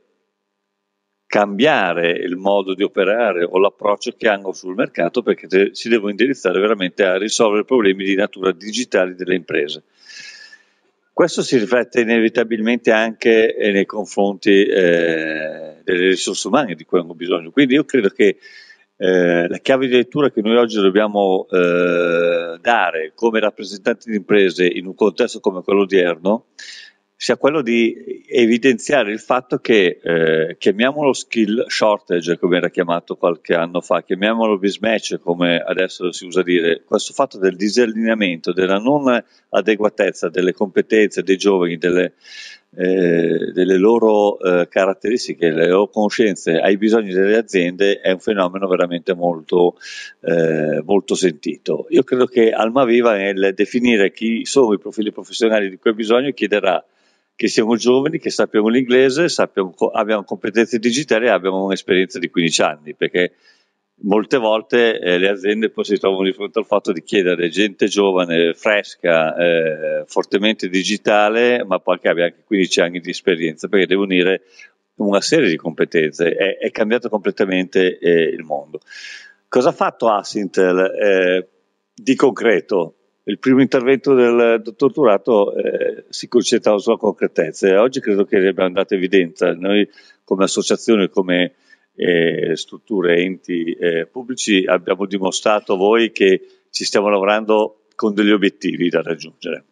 cambiare il modo di operare o l'approccio che hanno sul mercato perché si devono indirizzare veramente a risolvere problemi di natura digitale delle imprese. Questo si riflette inevitabilmente anche eh, nei confronti eh, delle risorse umane di cui hanno bisogno. Quindi io credo che eh, la chiave di lettura che noi oggi dobbiamo eh, dare come rappresentanti di imprese in un contesto come quello odierno sia quello di evidenziare il fatto che, eh, chiamiamolo skill shortage come era chiamato qualche anno fa, chiamiamolo mismatch come adesso si usa dire, questo fatto del disallineamento, della non adeguatezza delle competenze dei giovani, delle, eh, delle loro eh, caratteristiche, delle loro conoscenze ai bisogni delle aziende è un fenomeno veramente molto, eh, molto sentito. Io credo che Alma Viva nel definire chi sono i profili professionali di cui ha bisogno chiederà che siamo giovani, che sappiamo l'inglese, sappiamo, abbiamo competenze digitali e abbiamo un'esperienza di 15 anni, perché molte volte eh, le aziende poi si trovano di fronte al fatto di chiedere gente giovane, fresca, eh, fortemente digitale, ma poi che abbia anche 15 anni di esperienza, perché deve unire una serie di competenze. È, è cambiato completamente eh, il mondo. Cosa ha fatto Asintel eh, di concreto? Il primo intervento del dottor Turato eh, si concentrava sulla concretezza e oggi credo che abbiamo dato evidenza. Noi come associazione, come eh, strutture, enti eh, pubblici, abbiamo dimostrato a voi che ci stiamo lavorando con degli obiettivi da raggiungere.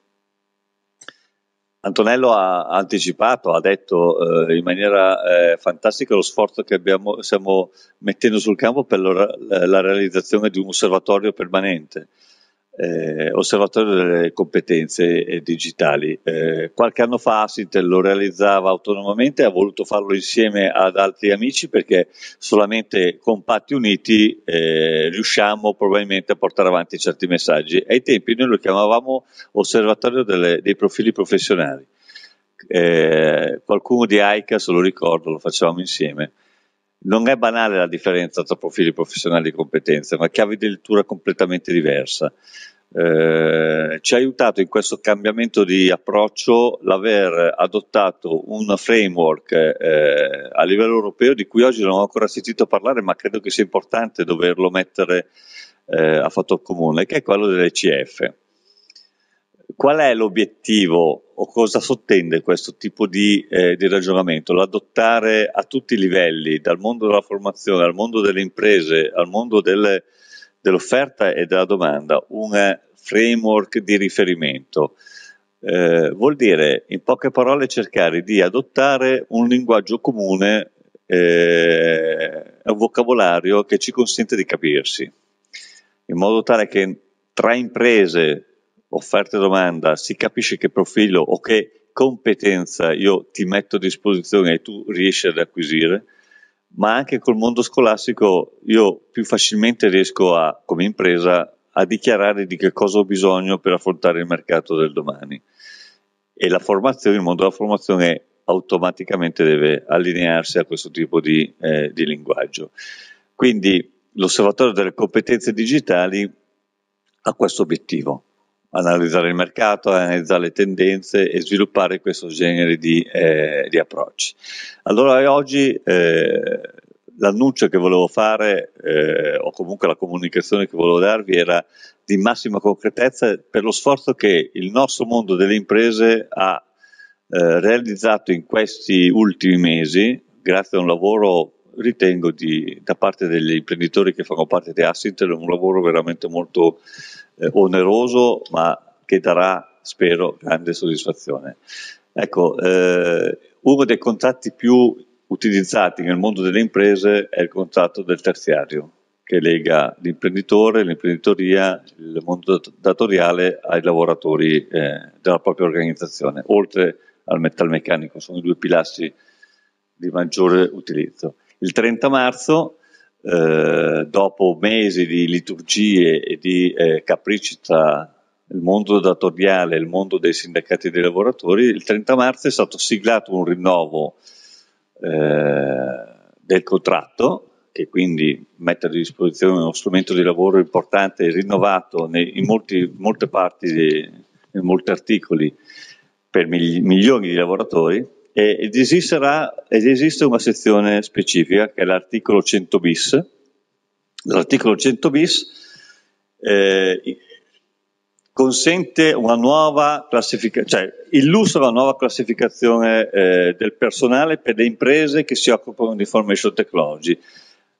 Antonello ha anticipato, ha detto eh, in maniera eh, fantastica lo sforzo che abbiamo, stiamo mettendo sul campo per la, la realizzazione di un osservatorio permanente eh, osservatorio delle competenze eh, digitali. Eh, qualche anno fa Assintel lo realizzava autonomamente, ha voluto farlo insieme ad altri amici perché solamente compatti uniti eh, riusciamo probabilmente a portare avanti certi messaggi. Ai tempi noi lo chiamavamo osservatorio delle, dei profili professionali. Eh, qualcuno di AICA se lo ricordo, lo facevamo insieme. Non è banale la differenza tra profili professionali e competenze, ma chiavi di lettura completamente diversa. Eh, ci ha aiutato in questo cambiamento di approccio l'aver adottato un framework eh, a livello europeo di cui oggi non ho ancora sentito parlare, ma credo che sia importante doverlo mettere eh, a fatto comune, che è quello dell'ECF. Qual è l'obiettivo o cosa sottende questo tipo di, eh, di ragionamento? L'adottare a tutti i livelli, dal mondo della formazione al mondo delle imprese, al mondo delle, dell'offerta e della domanda, un framework di riferimento. Eh, vuol dire, in poche parole, cercare di adottare un linguaggio comune, eh, un vocabolario che ci consente di capirsi, in modo tale che tra imprese offerta e domanda si capisce che profilo o che competenza io ti metto a disposizione e tu riesci ad acquisire, ma anche col mondo scolastico io più facilmente riesco a, come impresa, a dichiarare di che cosa ho bisogno per affrontare il mercato del domani. E la formazione, il mondo della formazione automaticamente deve allinearsi a questo tipo di, eh, di linguaggio. Quindi l'osservatorio delle competenze digitali ha questo obiettivo, analizzare il mercato, analizzare le tendenze e sviluppare questo genere di, eh, di approcci. Allora oggi eh, l'annuncio che volevo fare eh, o comunque la comunicazione che volevo darvi era di massima concretezza per lo sforzo che il nostro mondo delle imprese ha eh, realizzato in questi ultimi mesi grazie a un lavoro ritengo di, da parte degli imprenditori che fanno parte di Assintel un lavoro veramente molto eh, oneroso, ma che darà, spero, grande soddisfazione. Ecco, eh, uno dei contratti più utilizzati nel mondo delle imprese è il contratto del terziario, che lega l'imprenditore, l'imprenditoria, il mondo datoriale ai lavoratori eh, della propria organizzazione, oltre al metalmeccanico, sono i due pilastri di maggiore utilizzo. Il 30 marzo eh, dopo mesi di liturgie e di eh, capricci tra il mondo datoriale e il mondo dei sindacati dei lavoratori, il 30 marzo è stato siglato un rinnovo eh, del contratto che quindi mette a disposizione uno strumento di lavoro importante e rinnovato nei, in molti, molte parti, di, in molti articoli per milioni di lavoratori ed, esisterà, ed esiste una sezione specifica che è l'articolo 100 bis. L'articolo 100 bis eh, consente una nuova classificazione, cioè illustra una nuova classificazione eh, del personale per le imprese che si occupano di information technology.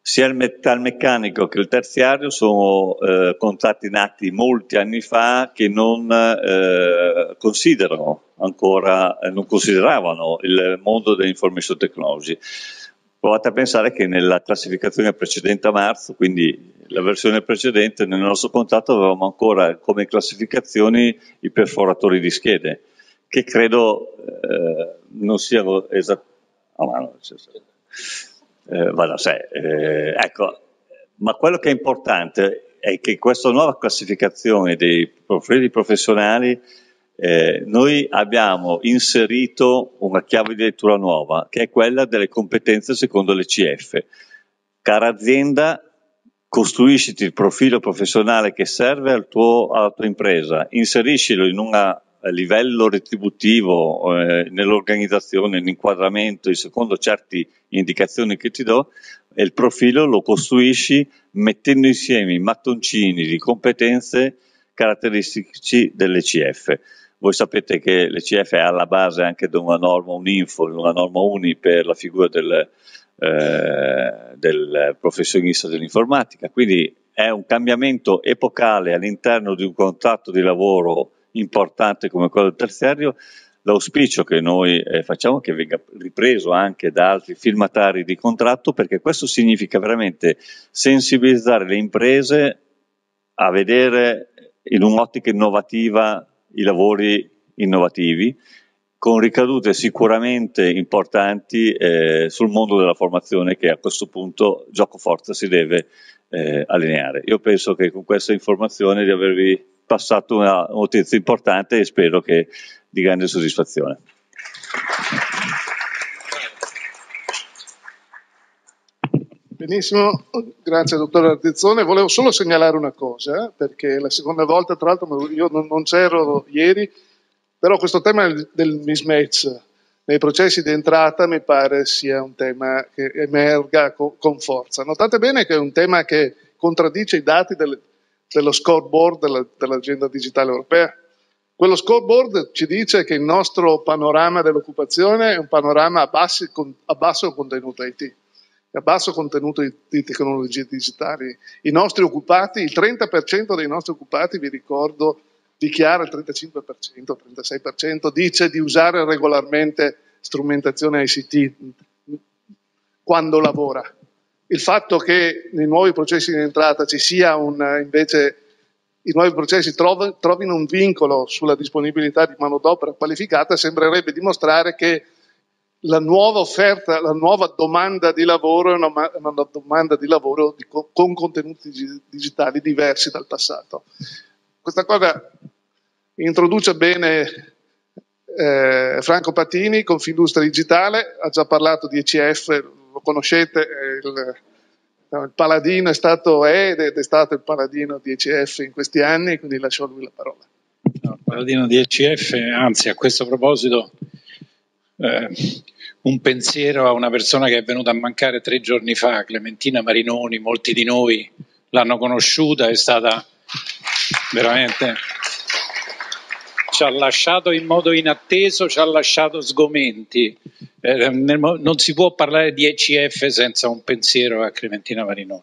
Sia il metalmeccanico che il terziario sono eh, contratti nati molti anni fa che non eh, considerano ancora, eh, non consideravano il mondo dell'information technology. Provate a pensare che nella classificazione precedente a marzo, quindi la versione precedente, nel nostro contratto avevamo ancora come classificazioni i perforatori di schede che credo eh, non siano esattamente... Oh, no, eh, va da sé. Eh, ecco, ma quello che è importante è che questa nuova classificazione dei profili professionali eh, noi abbiamo inserito una chiave di lettura nuova, che è quella delle competenze secondo le CF. Cara azienda, costruisciti il profilo professionale che serve al tuo, alla tua impresa, inseriscilo in un livello retributivo, eh, nell'organizzazione, nell'inquadramento, secondo certe indicazioni che ti do, e il profilo lo costruisci mettendo insieme i mattoncini di competenze caratteristici delle CF. Voi sapete che l'ECF è alla base anche di una norma UNINFO, una norma UNI per la figura del, eh, del professionista dell'informatica, quindi è un cambiamento epocale all'interno di un contratto di lavoro importante come quello del terziario. L'auspicio che noi eh, facciamo è che venga ripreso anche da altri firmatari di contratto perché questo significa veramente sensibilizzare le imprese a vedere in un'ottica innovativa i lavori innovativi con ricadute sicuramente importanti eh, sul mondo della formazione che a questo punto gioco forza si deve eh, allineare. Io penso che con questa informazione di avervi passato una notizia importante e spero che di grande soddisfazione. Benissimo, grazie dottor Artizzone. Volevo solo segnalare una cosa, eh, perché la seconda volta, tra l'altro io non, c'ero ieri, però questo tema del mismatch nei processi di entrata mi pare sia un tema che emerga con forza. Notate bene che è un tema che contraddice i dati del, dello scoreboard della, dell'agenda digitale europea. Quello scoreboard ci dice che il nostro panorama dell'occupazione è un panorama a, bassi, a basso contenuto IT a basso contenuto di, di, tecnologie digitali. I nostri occupati, il 30% dei nostri occupati, vi ricordo, dichiara il 35%, 36%, dice di usare regolarmente strumentazione ICT quando lavora. Il fatto che nei nuovi processi di entrata ci sia un, invece, i nuovi processi trovino un vincolo sulla disponibilità di manodopera qualificata sembrerebbe dimostrare che la nuova offerta, la nuova domanda di lavoro è una, una domanda di lavoro di, con contenuti digitali diversi dal passato. Questa cosa introduce bene eh, Franco Patini, Confindustria Digitale, ha già parlato di ECF, lo conoscete, il, il paladino è stato ed è stato il paladino di ECF in questi anni, quindi lascio a lui la parola. No, il paladino di ECF, anzi a questo proposito eh, un pensiero a una persona che è venuta a mancare tre giorni fa, Clementina Marinoni, molti di noi l'hanno conosciuta, è stata veramente ci ha lasciato in modo inatteso, ci ha lasciato sgomenti. Eh, nel, non si può parlare di ECF senza un pensiero a Clementina Marinoni.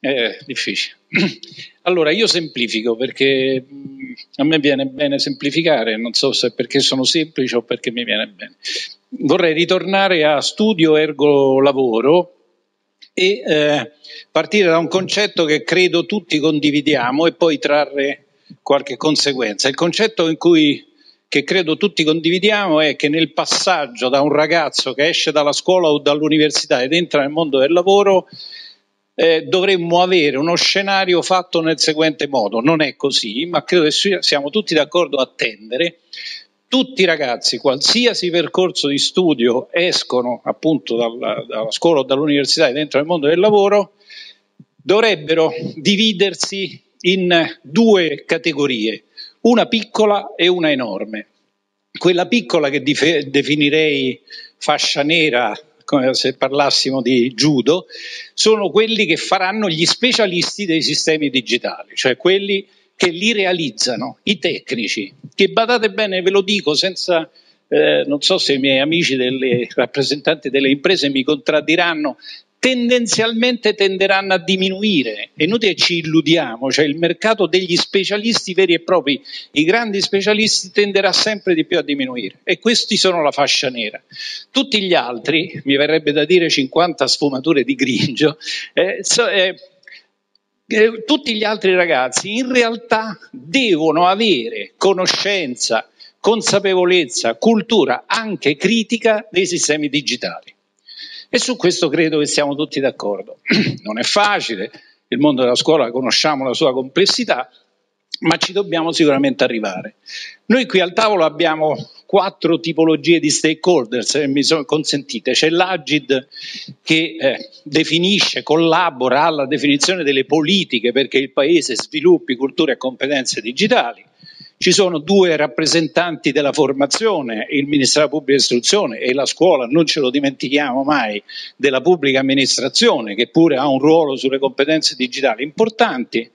È difficile. Allora, io semplifico perché mm, a me viene bene semplificare, non so se perché sono semplice o perché mi viene bene. Vorrei ritornare a studio ergo lavoro e eh, partire da un concetto che credo tutti condividiamo e poi trarre qualche conseguenza. Il concetto cui che credo tutti condividiamo è che nel passaggio da un ragazzo che esce dalla scuola o dall'università ed entra nel mondo del lavoro eh, dovremmo avere uno scenario fatto nel seguente modo. Non è così, ma credo che siamo tutti d'accordo a tendere. Tutti i ragazzi, qualsiasi percorso di studio, escono appunto dalla, dalla scuola o dall'università e dentro nel mondo del lavoro, dovrebbero dividersi in due categorie, una piccola e una enorme. Quella piccola che dif- definirei fascia nera come se parlassimo di judo, sono quelli che faranno gli specialisti dei sistemi digitali, cioè quelli che li realizzano, i tecnici, che badate bene, ve lo dico senza, eh, non so se i miei amici delle rappresentanti delle imprese mi contraddiranno, tendenzialmente tenderanno a diminuire. È inutile ci illudiamo, cioè il mercato degli specialisti veri e propri, i grandi specialisti tenderà sempre di più a diminuire e questi sono la fascia nera. Tutti gli altri, mi verrebbe da dire 50 sfumature di grigio, eh, so, eh, eh, tutti gli altri ragazzi in realtà devono avere conoscenza, consapevolezza, cultura anche critica dei sistemi digitali. E su questo credo che siamo tutti d'accordo. Non è facile, il mondo della scuola conosciamo la sua complessità, ma ci dobbiamo sicuramente arrivare. Noi qui al tavolo abbiamo quattro tipologie di stakeholder, se mi so, consentite. C'è l'Agid che eh, definisce, collabora alla definizione delle politiche perché il Paese sviluppi culture e competenze digitali. Ci sono due rappresentanti della formazione, il Ministero della Pubblica Istruzione e la scuola, non ce lo dimentichiamo mai, della pubblica amministrazione, che pure ha un ruolo sulle competenze digitali importanti.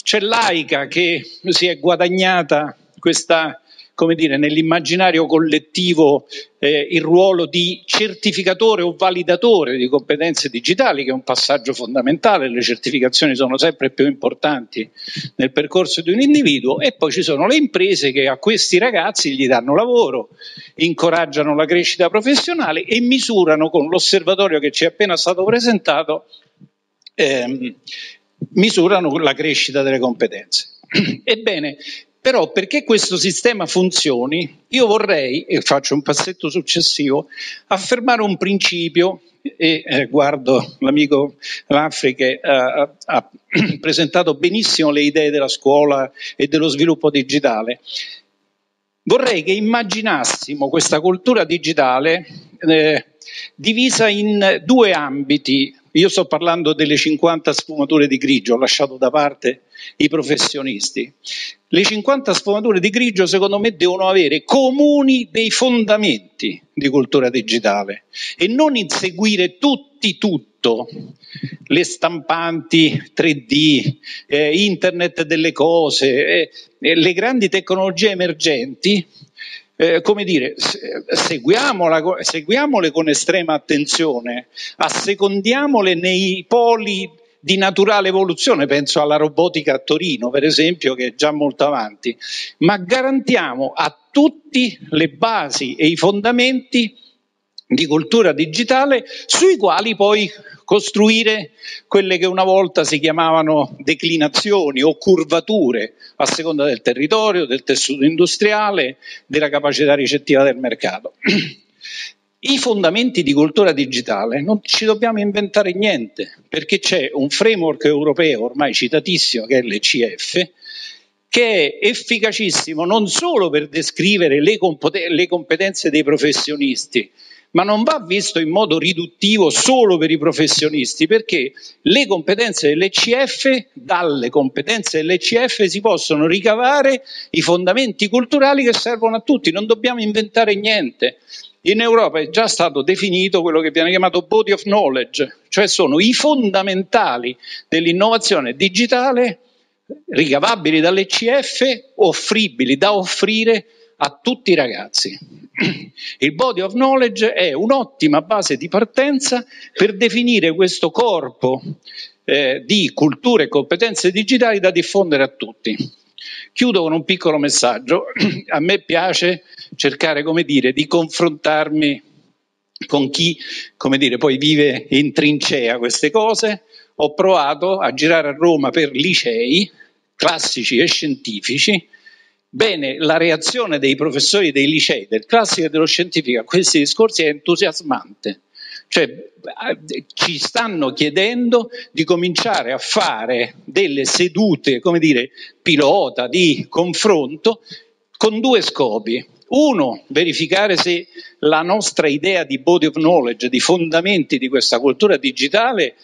C'è l'AICA che si è guadagnata questa come dire, nell'immaginario collettivo eh, il ruolo di certificatore o validatore di competenze digitali, che è un passaggio fondamentale, le certificazioni sono sempre più importanti nel percorso di un individuo, e poi ci sono le imprese che a questi ragazzi gli danno lavoro, incoraggiano la crescita professionale e misurano con l'osservatorio che ci è appena stato presentato, ehm, misurano la crescita delle competenze. Ebbene, però perché questo sistema funzioni, io vorrei, e faccio un passetto successivo, affermare un principio e eh, guardo l'amico Laffri che eh, ha presentato benissimo le idee della scuola e dello sviluppo digitale. Vorrei che immaginassimo questa cultura digitale eh, divisa in due ambiti io sto parlando delle 50 sfumature di grigio, ho lasciato da parte i professionisti. Le 50 sfumature di grigio secondo me devono avere comuni dei fondamenti di cultura digitale e non inseguire tutti tutto, le stampanti 3D, eh, internet delle cose, eh, le grandi tecnologie emergenti eh, come dire, seguiamole con estrema attenzione, assecondiamole nei poli di naturale evoluzione, penso alla robotica a Torino, per esempio, che è già molto avanti, ma garantiamo a tutti le basi e i fondamenti di cultura digitale sui quali poi costruire quelle che una volta si chiamavano declinazioni o curvature a seconda del territorio, del tessuto industriale, della capacità ricettiva del mercato. I fondamenti di cultura digitale non ci dobbiamo inventare niente, perché c'è un framework europeo ormai citatissimo che è l'ECF, che è efficacissimo non solo per descrivere le, competenze dei professionisti, ma non va visto in modo riduttivo solo per i professionisti, perché le competenze dell'ECF, dalle competenze dell'ECF si possono ricavare i fondamenti culturali che servono a tutti, non dobbiamo inventare niente. In Europa è già stato definito quello che viene chiamato body of knowledge, cioè sono i fondamentali dell'innovazione digitale ricavabili dall'ECF, offribili da offrire a tutti i ragazzi. Il body of knowledge è un'ottima base di partenza per definire questo corpo eh, di culture e competenze digitali da diffondere a tutti. Chiudo con un piccolo messaggio. A me piace cercare, come dire, di confrontarmi con chi, come dire, poi vive in trincea queste cose. Ho provato a girare a Roma per licei classici e scientifici Bene, la reazione dei professori dei licei, del classico e dello scientifico a questi discorsi è entusiasmante. Cioè, ci stanno chiedendo di cominciare a fare delle sedute, come dire, pilota di confronto con due scopi. Uno, verificare se la nostra idea di body of knowledge, di fondamenti di questa cultura digitale,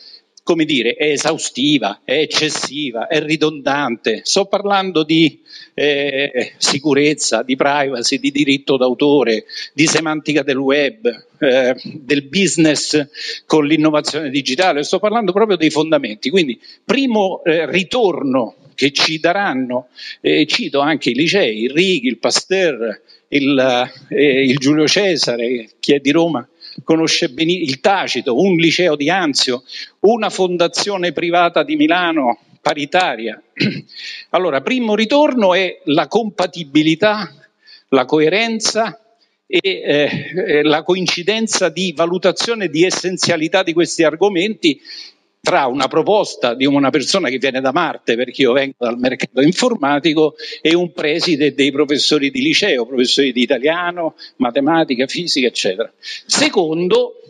come dire, è esaustiva, è eccessiva, è ridondante. Sto parlando di eh, sicurezza, di privacy, di diritto d'autore, di semantica del web, eh, del business con l'innovazione digitale. Sto parlando proprio dei fondamenti. Quindi, primo eh, ritorno che ci daranno, cito anche i licei, il Righi, il Pasteur, il, eh, il Giulio Cesare, chi è di Roma conosce benissimo il Tacito, un liceo di Anzio, una fondazione privata di Milano paritaria. Allora, primo ritorno è la compatibilità, la coerenza e eh, la coincidenza di valutazione di essenzialità di questi argomenti tra una proposta di una persona che viene da Marte, perché io vengo dal mercato informatico, e un preside dei professori di liceo, professori di italiano, matematica, fisica, eccetera. Secondo,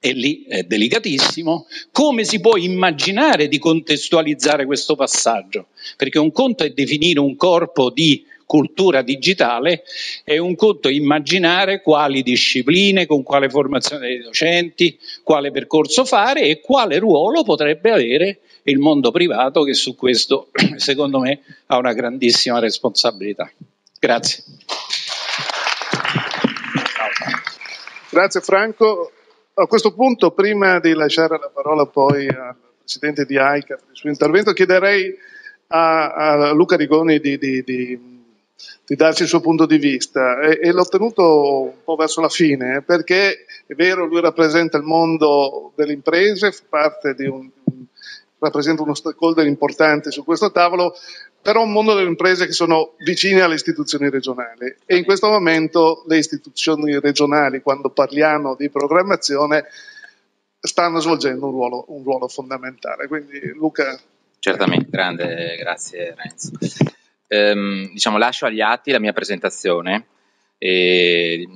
e lì è delicatissimo, come si può immaginare di contestualizzare questo passaggio? Perché un conto è definire un corpo di cultura digitale, è un conto immaginare quali discipline, con quale formazione dei docenti, quale percorso fare e quale ruolo potrebbe avere il mondo privato che su questo secondo me ha una grandissima responsabilità. Grazie. Grazie Franco. A questo punto, prima di lasciare la parola poi al Presidente di AICA per il suo intervento, chiederei a, a Luca Rigoni di, di, di di darci il suo punto di vista e, e l'ho ottenuto un po' verso la fine perché è vero, lui rappresenta il mondo delle imprese, un, rappresenta uno stakeholder importante su questo tavolo, però un mondo delle imprese che sono vicine alle istituzioni regionali e in questo momento le istituzioni regionali, quando parliamo di programmazione, stanno svolgendo un ruolo, un ruolo fondamentale. Quindi Luca. Certamente, grande, grazie Renzo ehm, diciamo, lascio agli atti la mia presentazione, e,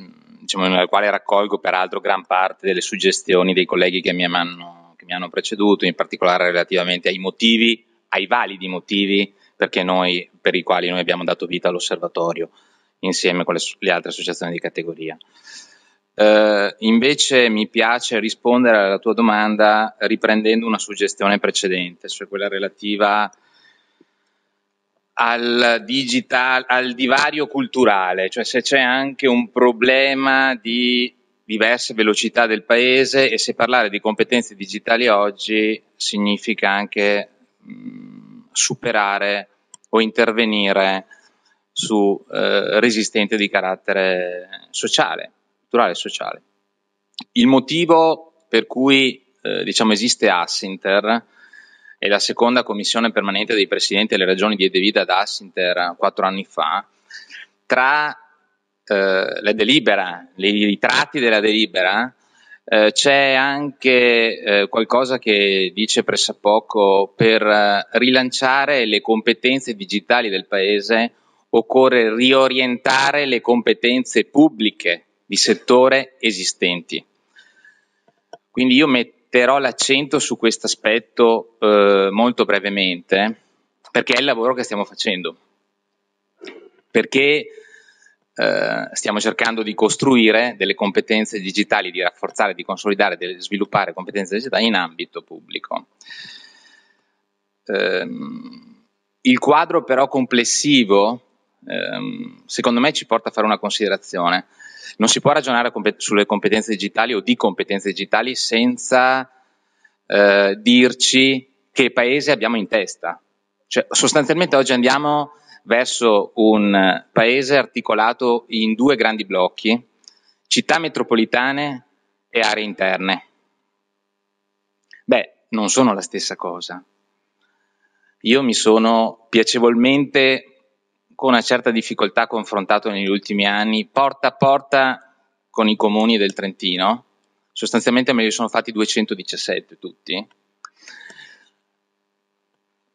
diciamo, nella quale raccolgo peraltro gran parte delle suggestioni dei colleghi che mi, hanno, che mi hanno preceduto, in particolare relativamente ai motivi, ai validi motivi noi, per i quali noi abbiamo dato vita all'osservatorio insieme con le, le altre associazioni di categoria. Uh, invece mi piace rispondere alla tua domanda riprendendo una suggestione precedente, cioè quella relativa al, digital, al divario culturale, cioè se c'è anche un problema di diverse velocità del paese e se parlare di competenze digitali oggi significa anche mh, superare o intervenire su eh, resistenti di carattere sociale, culturale e sociale. Il motivo per cui eh, diciamo, esiste Assinter e la seconda commissione permanente dei presidenti delle regioni diede vita ad Assinter quattro anni fa, tra eh, la delibera, i ritratti della delibera, eh, c'è anche eh, qualcosa che dice pressappoco per eh, rilanciare le competenze digitali del Paese occorre riorientare le competenze pubbliche di settore esistenti. Quindi io metto metterò l'accento su questo aspetto eh, molto brevemente, perché è il lavoro che stiamo facendo. Perché eh, stiamo cercando di costruire delle competenze digitali, di rafforzare, di consolidare, di sviluppare competenze digitali in ambito pubblico. Eh, il quadro però complessivo, ehm, secondo me, ci porta a fare una considerazione non si può ragionare sulle competenze digitali o di competenze digitali senza eh, dirci che paese abbiamo in testa. Cioè, sostanzialmente oggi andiamo verso un paese articolato in due grandi blocchi, città metropolitane e aree interne. Beh, non sono la stessa cosa. Io mi sono piacevolmente con una certa difficoltà confrontato negli ultimi anni, porta a porta con i comuni del Trentino, sostanzialmente me li sono fatti 217 tutti.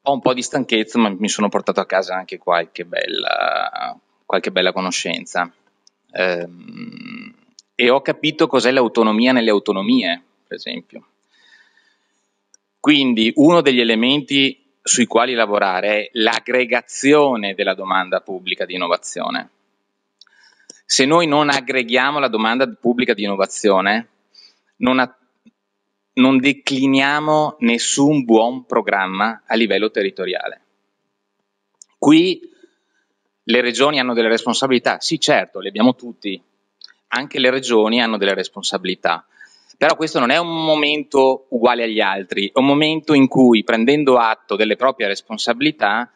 Ho un po' di stanchezza, ma mi sono portato a casa anche qualche bella, qualche bella conoscenza. Ehm, e ho capito cos'è l'autonomia nelle autonomie, per esempio. Quindi uno degli elementi sui quali lavorare è l'aggregazione della domanda pubblica di innovazione. Se noi non aggreghiamo la domanda pubblica di innovazione, non, a, non decliniamo nessun buon programma a livello territoriale. Qui le regioni hanno delle responsabilità, sì certo, le abbiamo tutti, anche le regioni hanno delle responsabilità, però questo non è un momento uguale agli altri, è un momento in cui prendendo atto delle proprie responsabilità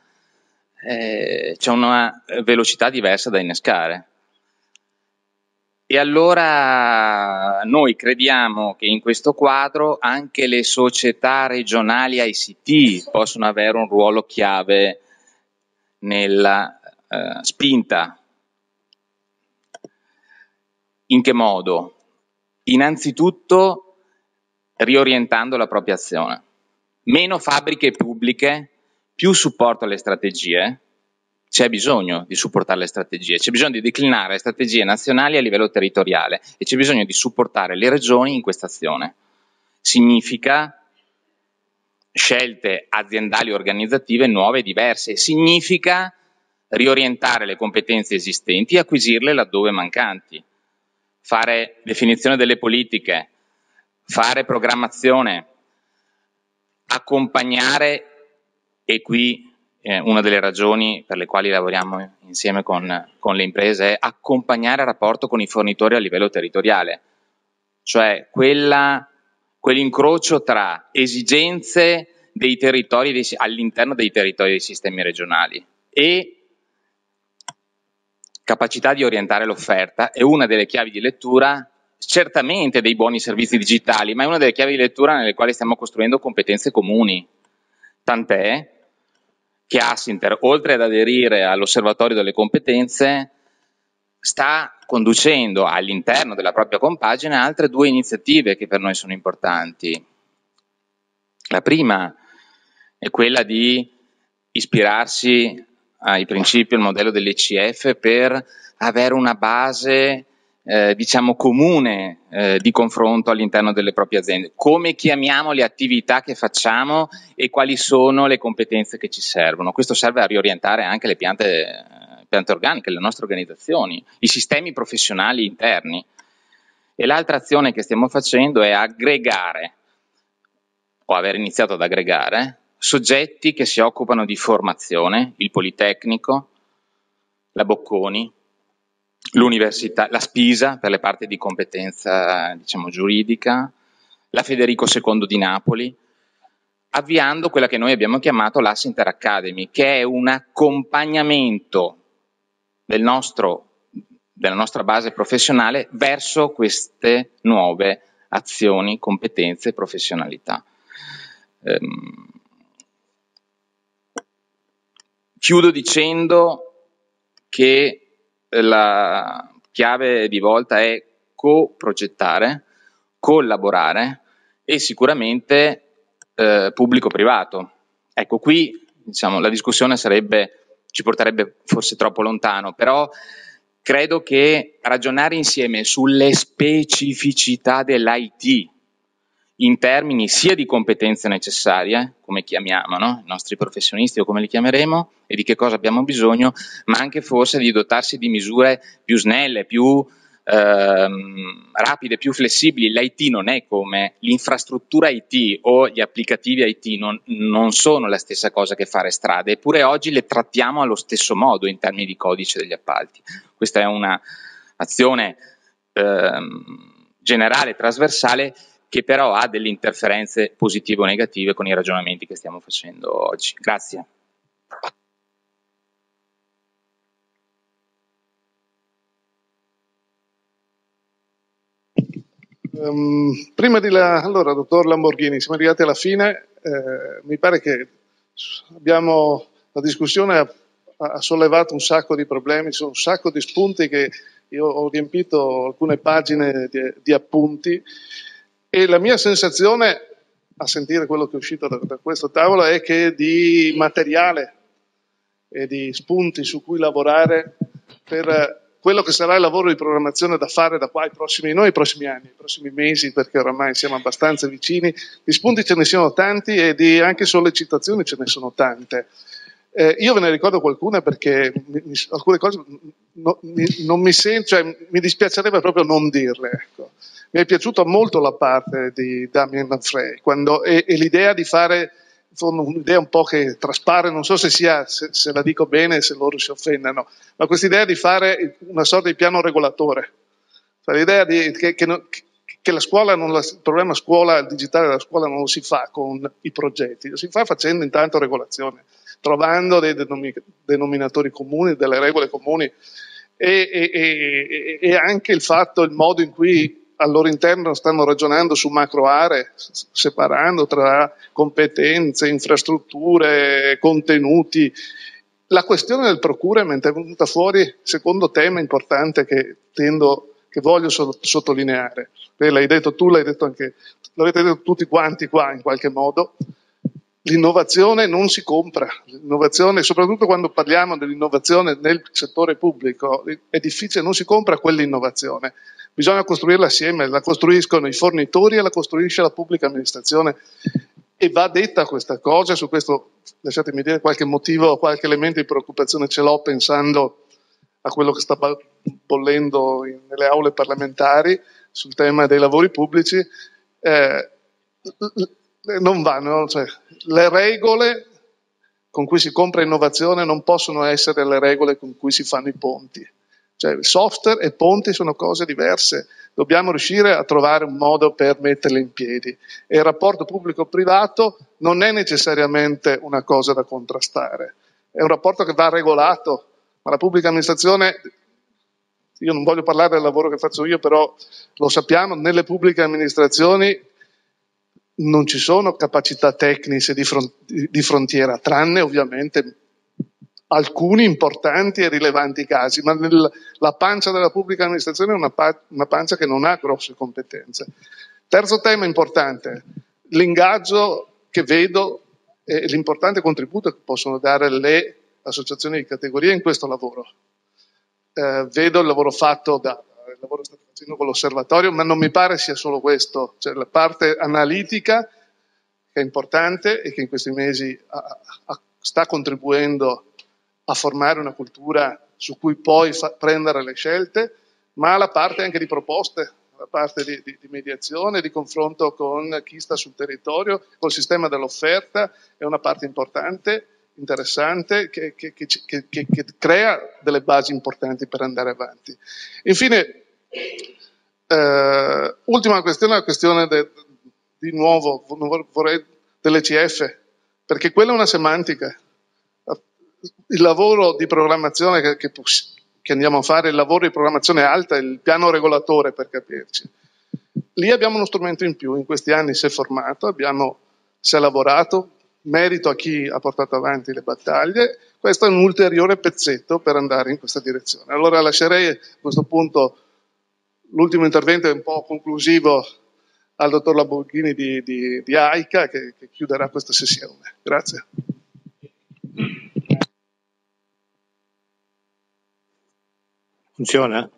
eh, c'è una velocità diversa da innescare. E allora noi crediamo che in questo quadro anche le società regionali ICT possono avere un ruolo chiave nella eh, spinta. In che modo? Innanzitutto riorientando la propria azione. meno fabbriche pubbliche, più supporto alle strategie, c'è bisogno di supportare le strategie, c'è bisogno di declinare le strategie nazionali a livello territoriale e c'è bisogno di supportare le regioni in questa azione. Significa scelte aziendali organizzative nuove e diverse, significa riorientare le competenze esistenti e acquisirle laddove mancanti, fare definizione delle politiche, fare programmazione, accompagnare, e qui eh, una delle ragioni per le quali lavoriamo insieme con, con le imprese è accompagnare il rapporto con i fornitori a livello territoriale, cioè quella, quell'incrocio tra esigenze dei territori all'interno dei territori dei sistemi regionali e capacità di orientare l'offerta è una delle chiavi di lettura certamente dei buoni servizi digitali, ma è una delle chiavi di lettura nelle quali stiamo costruendo competenze comuni. Tant'è che Assinter, oltre ad aderire all'osservatorio delle competenze, sta conducendo all'interno della propria compagine altre due iniziative che per noi sono importanti. La prima è quella di ispirarsi ai principi al modello dell'ECF per avere una base eh, diciamo comune eh, di confronto all'interno delle proprie aziende. Come chiamiamo le attività che facciamo e quali sono le competenze che ci servono. Questo serve a riorientare anche le piante, eh, piante organiche, le nostre organizzazioni, i sistemi professionali interni. E l'altra azione che stiamo facendo è aggregare, o aver iniziato ad aggregare, soggetti che si occupano di formazione, il Politecnico, la Bocconi, l'università, la Spisa per le parti di competenza diciamo, giuridica, la Federico II di Napoli, avviando quella che noi abbiamo chiamato l'Assinter Academy, che è un accompagnamento del nostro, della nostra base professionale verso queste nuove azioni, competenze e professionalità. Ehm, chiudo dicendo che la chiave di volta è co-progettare, collaborare e sicuramente eh, pubblico-privato. Ecco, qui diciamo, la discussione sarebbe, ci porterebbe forse troppo lontano, però credo che ragionare insieme sulle specificità dell'IT, in termini sia di competenze necessarie, come chiamiamo no? i nostri professionisti o come li chiameremo, e di che cosa abbiamo bisogno, ma anche forse di dotarsi di misure più snelle, più ehm, rapide, più flessibili. L'IT non è come l'infrastruttura IT o gli applicativi IT, non, non sono la stessa cosa che fare strade, eppure oggi le trattiamo allo stesso modo in termini di codice degli appalti. Questa è un'azione ehm, generale, trasversale, che però ha delle interferenze positive o negative con i ragionamenti che stiamo facendo oggi. Grazie. Um, prima di la, allora, dottor Lamborghini, siamo arrivati alla fine, eh, mi pare che abbiamo, la discussione ha, ha, sollevato un sacco di problemi, sono un sacco di spunti che io ho riempito alcune pagine di, di appunti e la mia sensazione, a sentire quello che è uscito da, da questo tavolo, è che di materiale e di spunti su cui lavorare per quello che sarà il lavoro di programmazione da fare da qua ai prossimi, noi, ai prossimi anni, ai prossimi mesi, perché oramai siamo abbastanza vicini, di spunti ce ne sono tanti e di anche sollecitazioni ce ne sono tante. Eh, io ve ne ricordo qualcuna perché mi, mi, alcune cose no, mi, non mi sento, cioè, mi dispiacerebbe proprio non dirle. Ecco mi è piaciuta molto la parte di Damien Manfrey quando, e, e, l'idea di fare un'idea un po' che traspare, non so se, sia, se, se la dico bene, se loro si offendano, ma questa idea di fare una sorta di piano regolatore, cioè l'idea di, che, che, che, la scuola, la, il problema scuola, il digitale della scuola non lo si fa con i progetti, lo si fa facendo intanto regolazione, trovando dei denominatori comuni, delle regole comuni e, e, e, e anche il fatto, il modo in cui al loro interno stanno ragionando su macro aree, separando tra competenze, infrastrutture, contenuti. La questione del procurement è venuta fuori, secondo tema importante che tendo, che voglio sottolineare. L'hai detto tu, l'hai detto anche, l'avete detto tutti quanti qua in qualche modo. L'innovazione non si compra, l'innovazione, soprattutto quando parliamo dell'innovazione nel settore pubblico, è difficile, non si compra quell'innovazione, bisogna costruirla assieme, la costruiscono i fornitori e la costruisce la pubblica amministrazione. E va detta questa cosa, su questo lasciatemi dire qualche motivo, qualche elemento di preoccupazione ce l'ho pensando a quello che sta bollendo in, nelle aule parlamentari sul tema dei lavori pubblici, eh, non vanno, cioè, le regole con cui si compra innovazione non possono essere le regole con cui si fanno i ponti. Cioè, software e ponti sono cose diverse, dobbiamo riuscire a trovare un modo per metterli in piedi. E il rapporto pubblico-privato non è necessariamente una cosa da contrastare, è un rapporto che va regolato, ma la pubblica amministrazione, io non voglio parlare del lavoro che faccio io, però lo sappiamo, nelle pubbliche amministrazioni non ci sono capacità tecniche di, front- di frontiera, tranne ovviamente alcuni importanti e rilevanti casi, ma nel, la pancia della pubblica amministrazione è una, pa- una pancia che non ha grosse competenze. Terzo tema importante, l'ingaggio che vedo e l'importante contributo che possono dare le associazioni di categoria in questo lavoro. Eh, vedo il lavoro fatto da, il lavoro che state facendo con l'osservatorio, ma non mi pare sia solo questo, cioè la parte analitica che è importante e che in questi mesi a, a, sta contribuendo a formare una cultura su cui poi fa, prendere le scelte, ma la parte anche di proposte, la parte di, di, di, mediazione, di confronto con chi sta sul territorio, col sistema dell'offerta, è una parte importante, interessante, che, che, che, che crea delle basi importanti per andare avanti. Infine, eh, ultima questione, la questione de, di nuovo, vorrei, dell'ECF, perché quella è una semantica il lavoro di programmazione che, che, che, andiamo a fare, il lavoro di programmazione alta, il piano regolatore per capirci. Lì abbiamo uno strumento in più, in questi anni si è formato, abbiamo, si è lavorato, merito a chi ha portato avanti le battaglie, questo è un ulteriore pezzetto per andare in questa direzione. Allora lascerei a questo punto l'ultimo intervento è un po' conclusivo al dottor Laborghini di, di, di AICA che, che chiuderà questa sessione. Grazie. Funziona?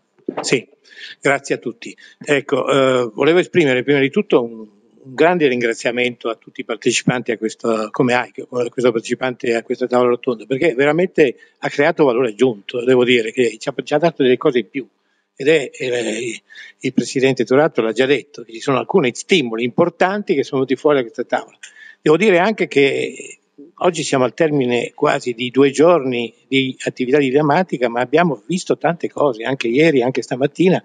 Sì, grazie a tutti. Ecco, eh, volevo esprimere prima di tutto un, un, grande ringraziamento a tutti i partecipanti a questo, come AIC, a questo partecipante a questa tavola rotonda, perché veramente ha creato valore aggiunto, devo dire, che ci ha, ci ha dato delle cose in più. Ed è, eh, il Presidente Turatto l'ha già detto, ci sono alcuni stimoli importanti che sono venuti fuori da questa tavola. Devo dire anche che oggi siamo al termine quasi di due giorni di attività di drammatica, ma abbiamo visto tante cose, anche ieri, anche stamattina.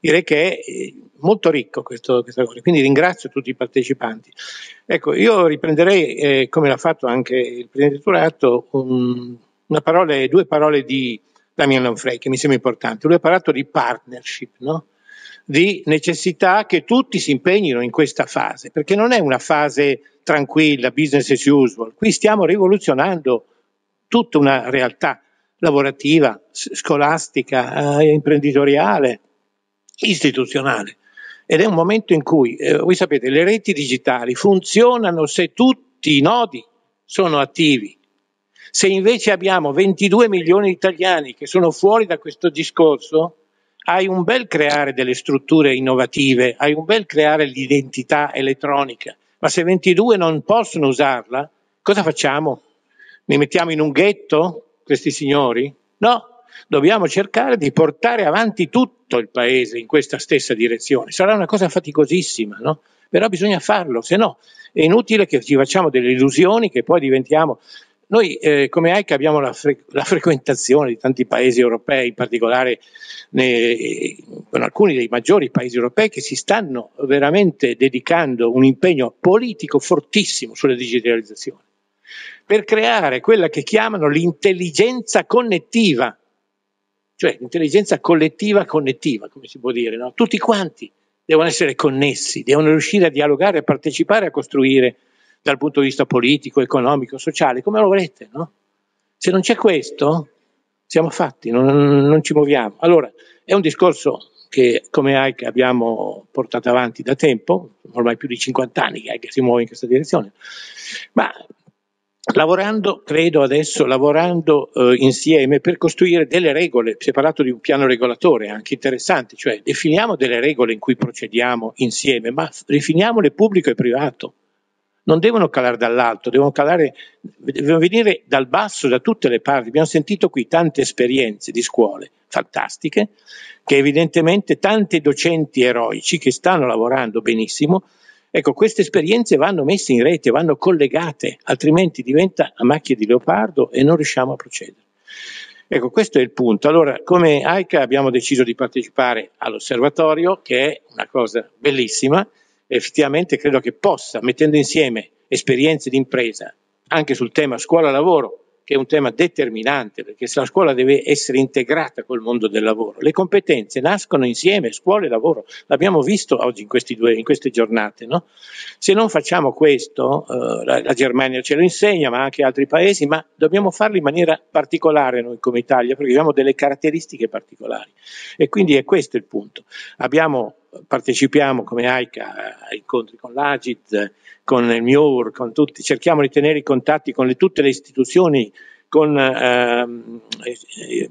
Direi che è eh, molto ricco questo, questa cosa, quindi ringrazio tutti i partecipanti. Ecco, io riprenderei, eh, come l'ha fatto anche il Presidente Turato, un, parola, due parole di Damian Lanfrey che mi sembra importante. Lui ha parlato di partnership, no? di necessità che tutti si impegnino in questa fase, perché non è una fase tranquilla, business as usual. Qui stiamo rivoluzionando tutta una realtà lavorativa, scolastica, eh, imprenditoriale, istituzionale. Ed è un momento in cui, eh, voi sapete, le reti digitali funzionano se tutti i nodi sono attivi. Se invece abbiamo 22 milioni di italiani che sono fuori da questo discorso, hai un bel creare delle strutture innovative, hai un bel creare l'identità elettronica, ma se 22 non possono usarla, cosa facciamo? Li mettiamo in un ghetto, questi signori? No, dobbiamo cercare di portare avanti tutto il paese in questa stessa direzione. Sarà una cosa faticosissima, no? Però bisogna farlo, se no è inutile che ci facciamo delle illusioni che poi diventiamo noi eh, come AIC abbiamo la, fre- la, frequentazione di tanti paesi europei, in particolare ne, con alcuni dei maggiori paesi europei che si stanno veramente dedicando un impegno politico fortissimo sulla digitalizzazione, per creare quella che chiamano l'intelligenza connettiva, cioè l'intelligenza collettiva connettiva, come si può dire, no? tutti quanti devono essere connessi, devono riuscire a dialogare, a partecipare, a costruire dal punto di vista politico, economico, sociale, come lo volete, no? Se non c'è questo, siamo fatti, non, non ci muoviamo. Allora, è un discorso che come AIC abbiamo portato avanti da tempo, ormai più di 50 anni che AIC si muove in questa direzione, ma lavorando, credo adesso, lavorando eh, insieme per costruire delle regole. Si è parlato di un piano regolatore anche interessante, cioè definiamo delle regole in cui procediamo insieme, ma definiamole pubblico e privato. Non devono calare dall'alto, devono calare, devono venire dal basso, da tutte le parti. Abbiamo sentito qui tante esperienze di scuole fantastiche, che evidentemente tanti docenti eroici che stanno lavorando benissimo, Ecco, queste esperienze vanno messe in rete, vanno collegate, altrimenti diventa a macchie di leopardo e non riusciamo a procedere. Ecco, questo è il punto. Allora, come AICA abbiamo deciso di partecipare all'osservatorio, che è una cosa bellissima, effettivamente credo che possa, mettendo insieme esperienze di impresa, anche sul tema scuola-lavoro, che è un tema determinante, perché la scuola deve essere integrata col mondo del lavoro, le competenze nascono insieme, scuola e lavoro, l'abbiamo visto oggi in, due, in queste giornate. No? Se non facciamo questo, eh, la, la, Germania ce lo insegna, ma anche altri paesi, ma dobbiamo farlo in maniera particolare noi come Italia, perché abbiamo delle caratteristiche particolari. E quindi è questo il punto. Abbiamo partecipiamo come AICA a incontri con l'Agit, con il MIUR, con tutti, cerchiamo di tenere i contatti con le, tutte le istituzioni, con ehm, eh,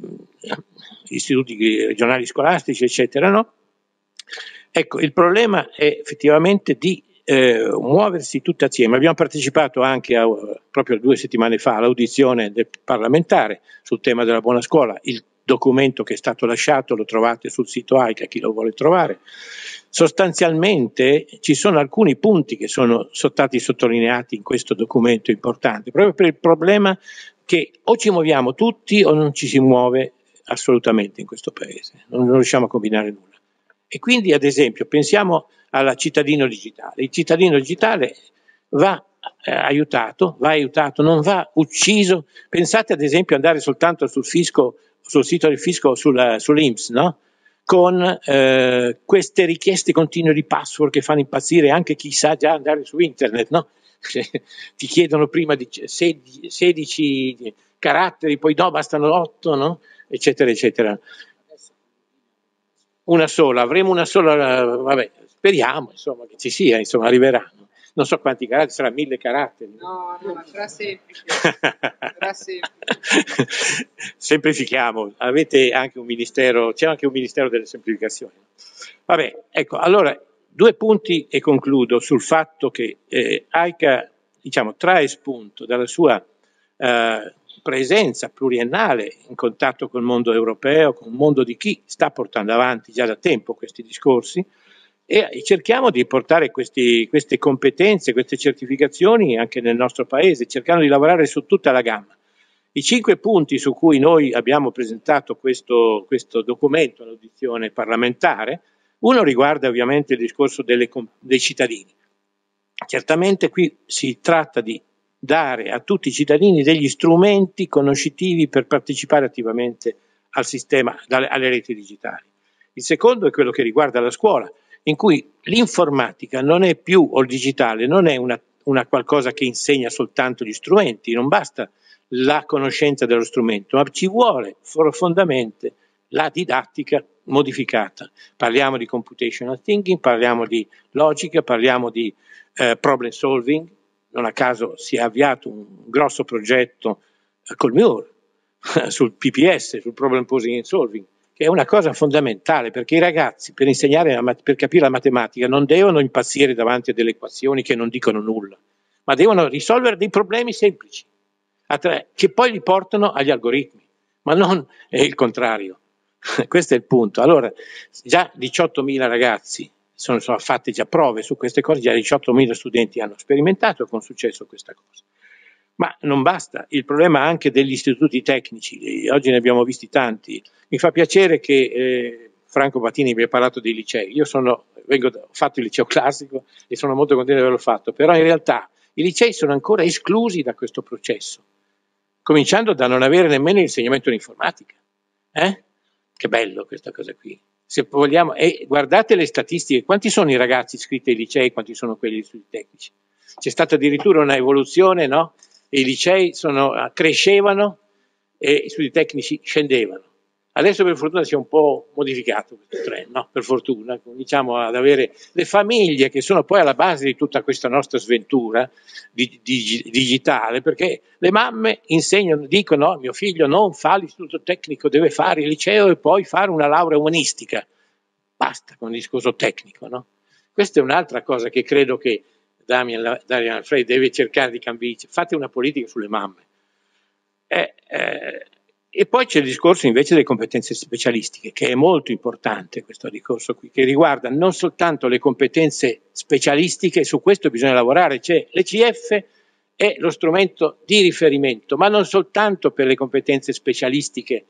istituti regionali scolastici, eccetera. No? Ecco, il problema è effettivamente di eh, muoversi tutti assieme. Abbiamo partecipato anche a, proprio due settimane fa all'audizione del parlamentare sul tema della buona scuola. Il documento che è stato lasciato, lo trovate sul sito AICA, chi lo vuole trovare. Sostanzialmente ci sono alcuni punti che sono stati sottolineati in questo documento importante, proprio per il problema che o ci muoviamo tutti o non ci si muove assolutamente in questo paese, non, non riusciamo a combinare nulla. E quindi, ad esempio, pensiamo al cittadino digitale. Il cittadino digitale va eh, aiutato, va aiutato, non va ucciso. Pensate ad esempio andare soltanto sul fisco sul sito del fisco sulla, sull'Inps, no? con eh, queste richieste continue di password che fanno impazzire anche chi sa già andare su internet, no? ti chiedono prima di 16, 16 caratteri, poi no, bastano 8, no? eccetera, eccetera. Una sola, avremo una sola, vabbè, speriamo insomma, che ci sia, insomma, arriverà non so quanti caratteri, sarà mille caratteri. No, no, sarà semplice. sarà semplice. Semplifichiamo, avete anche un ministero, c'è anche un ministero delle semplificazioni. Vabbè, ecco, allora due punti e concludo sul fatto che eh, AICA diciamo, trae spunto dalla sua eh, presenza pluriennale in contatto col mondo europeo, con il mondo di chi sta portando avanti già da tempo questi discorsi, e cerchiamo di portare questi, queste competenze, queste certificazioni anche nel nostro paese, cercando di lavorare su tutta la gamma. I cinque punti su cui noi abbiamo presentato questo, questo documento all'audizione parlamentare, uno riguarda ovviamente il discorso delle, dei cittadini. Certamente qui si tratta di dare a tutti i cittadini degli strumenti conoscitivi per partecipare attivamente al sistema, alle reti digitali. Il secondo è quello che riguarda la scuola in cui l'informatica non è più, o il digitale, non è una, una qualcosa che insegna soltanto gli strumenti, non basta la conoscenza dello strumento, ma ci vuole profondamente la didattica modificata. Parliamo di computational thinking, parliamo di logica, parliamo di eh, problem solving. Non a caso si è avviato un grosso progetto eh, col MUR sul PPS, sul problem posing and solving, che è una cosa fondamentale perché i ragazzi per insegnare, per capire la matematica non devono impazzire davanti a delle equazioni che non dicono nulla, ma devono risolvere dei problemi semplici, che poi li portano agli algoritmi, ma non è il contrario. Questo è il punto. Allora, già 18.000 ragazzi sono, sono fatte già prove su queste cose, già 18.000 studenti hanno sperimentato con successo questa cosa. Ma non basta, il problema anche degli istituti tecnici, oggi ne abbiamo visti tanti. Mi fa piacere che eh, Franco Battini abbia parlato dei licei. Io sono, vengo, ho fatto il liceo classico e sono molto contento di averlo fatto, però in realtà i licei sono ancora esclusi da questo processo, cominciando da non avere nemmeno l'insegnamento di informatica. Eh? Che bello questa cosa qui. Se vogliamo, e guardate le statistiche, quanti sono i ragazzi iscritti ai licei, quanti sono quelli agli studi tecnici? C'è stata addirittura una evoluzione, no? I licei sono, crescevano e gli studi tecnici scendevano. Adesso per fortuna si è un po' modificato questo trend, no? per fortuna, cominciamo ad avere le famiglie che sono poi alla base di tutta questa nostra sventura di, di, digitale, perché le mamme insegnano, dicono no, mio figlio non fa l'istituto tecnico, deve fare il liceo e poi fare una laurea umanistica. Basta con il discorso tecnico. No? Questa è un'altra cosa che credo che Damian, Damian Alfred deve cercare di cambiare. Fate una politica sulle mamme. Eh, eh, e poi c'è il discorso invece delle competenze specialistiche, che è molto importante questo discorso qui, che riguarda non soltanto le competenze specialistiche, su questo bisogna lavorare, c'è l'ECF è lo strumento di riferimento, ma non soltanto per le competenze specialistiche,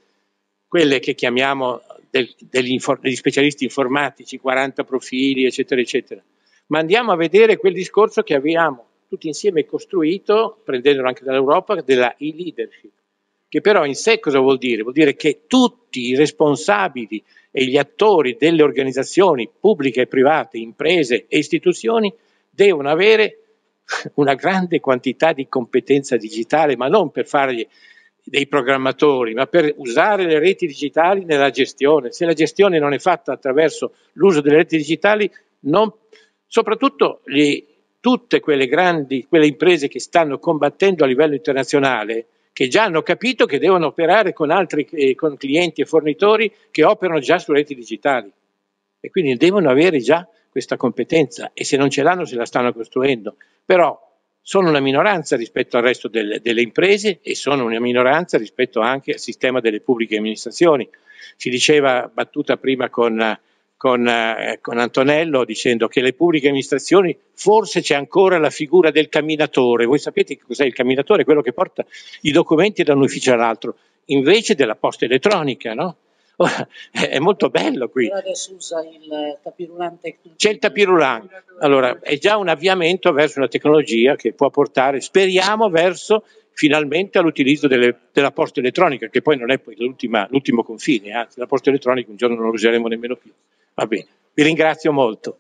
quelle che chiamiamo del, degli, degli specialisti informatici, 40 profili, eccetera, eccetera, ma andiamo a vedere quel discorso che abbiamo tutti insieme costruito, prendendolo anche dall'Europa, della e-leadership che però in sé cosa vuol dire? Vuol dire che tutti i responsabili e gli attori delle organizzazioni pubbliche e private, imprese e istituzioni devono avere una grande quantità di competenza digitale, ma non per fare dei programmatori, ma per usare le reti digitali nella gestione. Se la gestione non è fatta attraverso l'uso delle reti digitali, non, soprattutto gli, tutte quelle grandi, quelle imprese che stanno combattendo a livello internazionale, che già hanno capito che devono operare con altri eh, con clienti e fornitori che operano già su reti digitali e quindi devono avere già questa competenza e se non ce l'hanno se la stanno costruendo. Però sono una minoranza rispetto al resto delle, delle imprese e sono una minoranza rispetto anche al sistema delle pubbliche amministrazioni. Si diceva battuta prima con con, eh, con, Antonello dicendo che le pubbliche amministrazioni forse c'è ancora la figura del camminatore. Voi sapete che cos'è il camminatore? Quello che porta i documenti da un ufficio all'altro, invece della posta elettronica, no? Ora, è molto bello qui. adesso usa il tapirulante. C'è il tapirulante. Allora, è già un avviamento verso una tecnologia che può portare, speriamo, verso finalmente all'utilizzo delle, della posta elettronica, che poi non è poi l'ultimo confine, anzi la posta elettronica un giorno non la useremo nemmeno più. Va bene, vi ringrazio molto.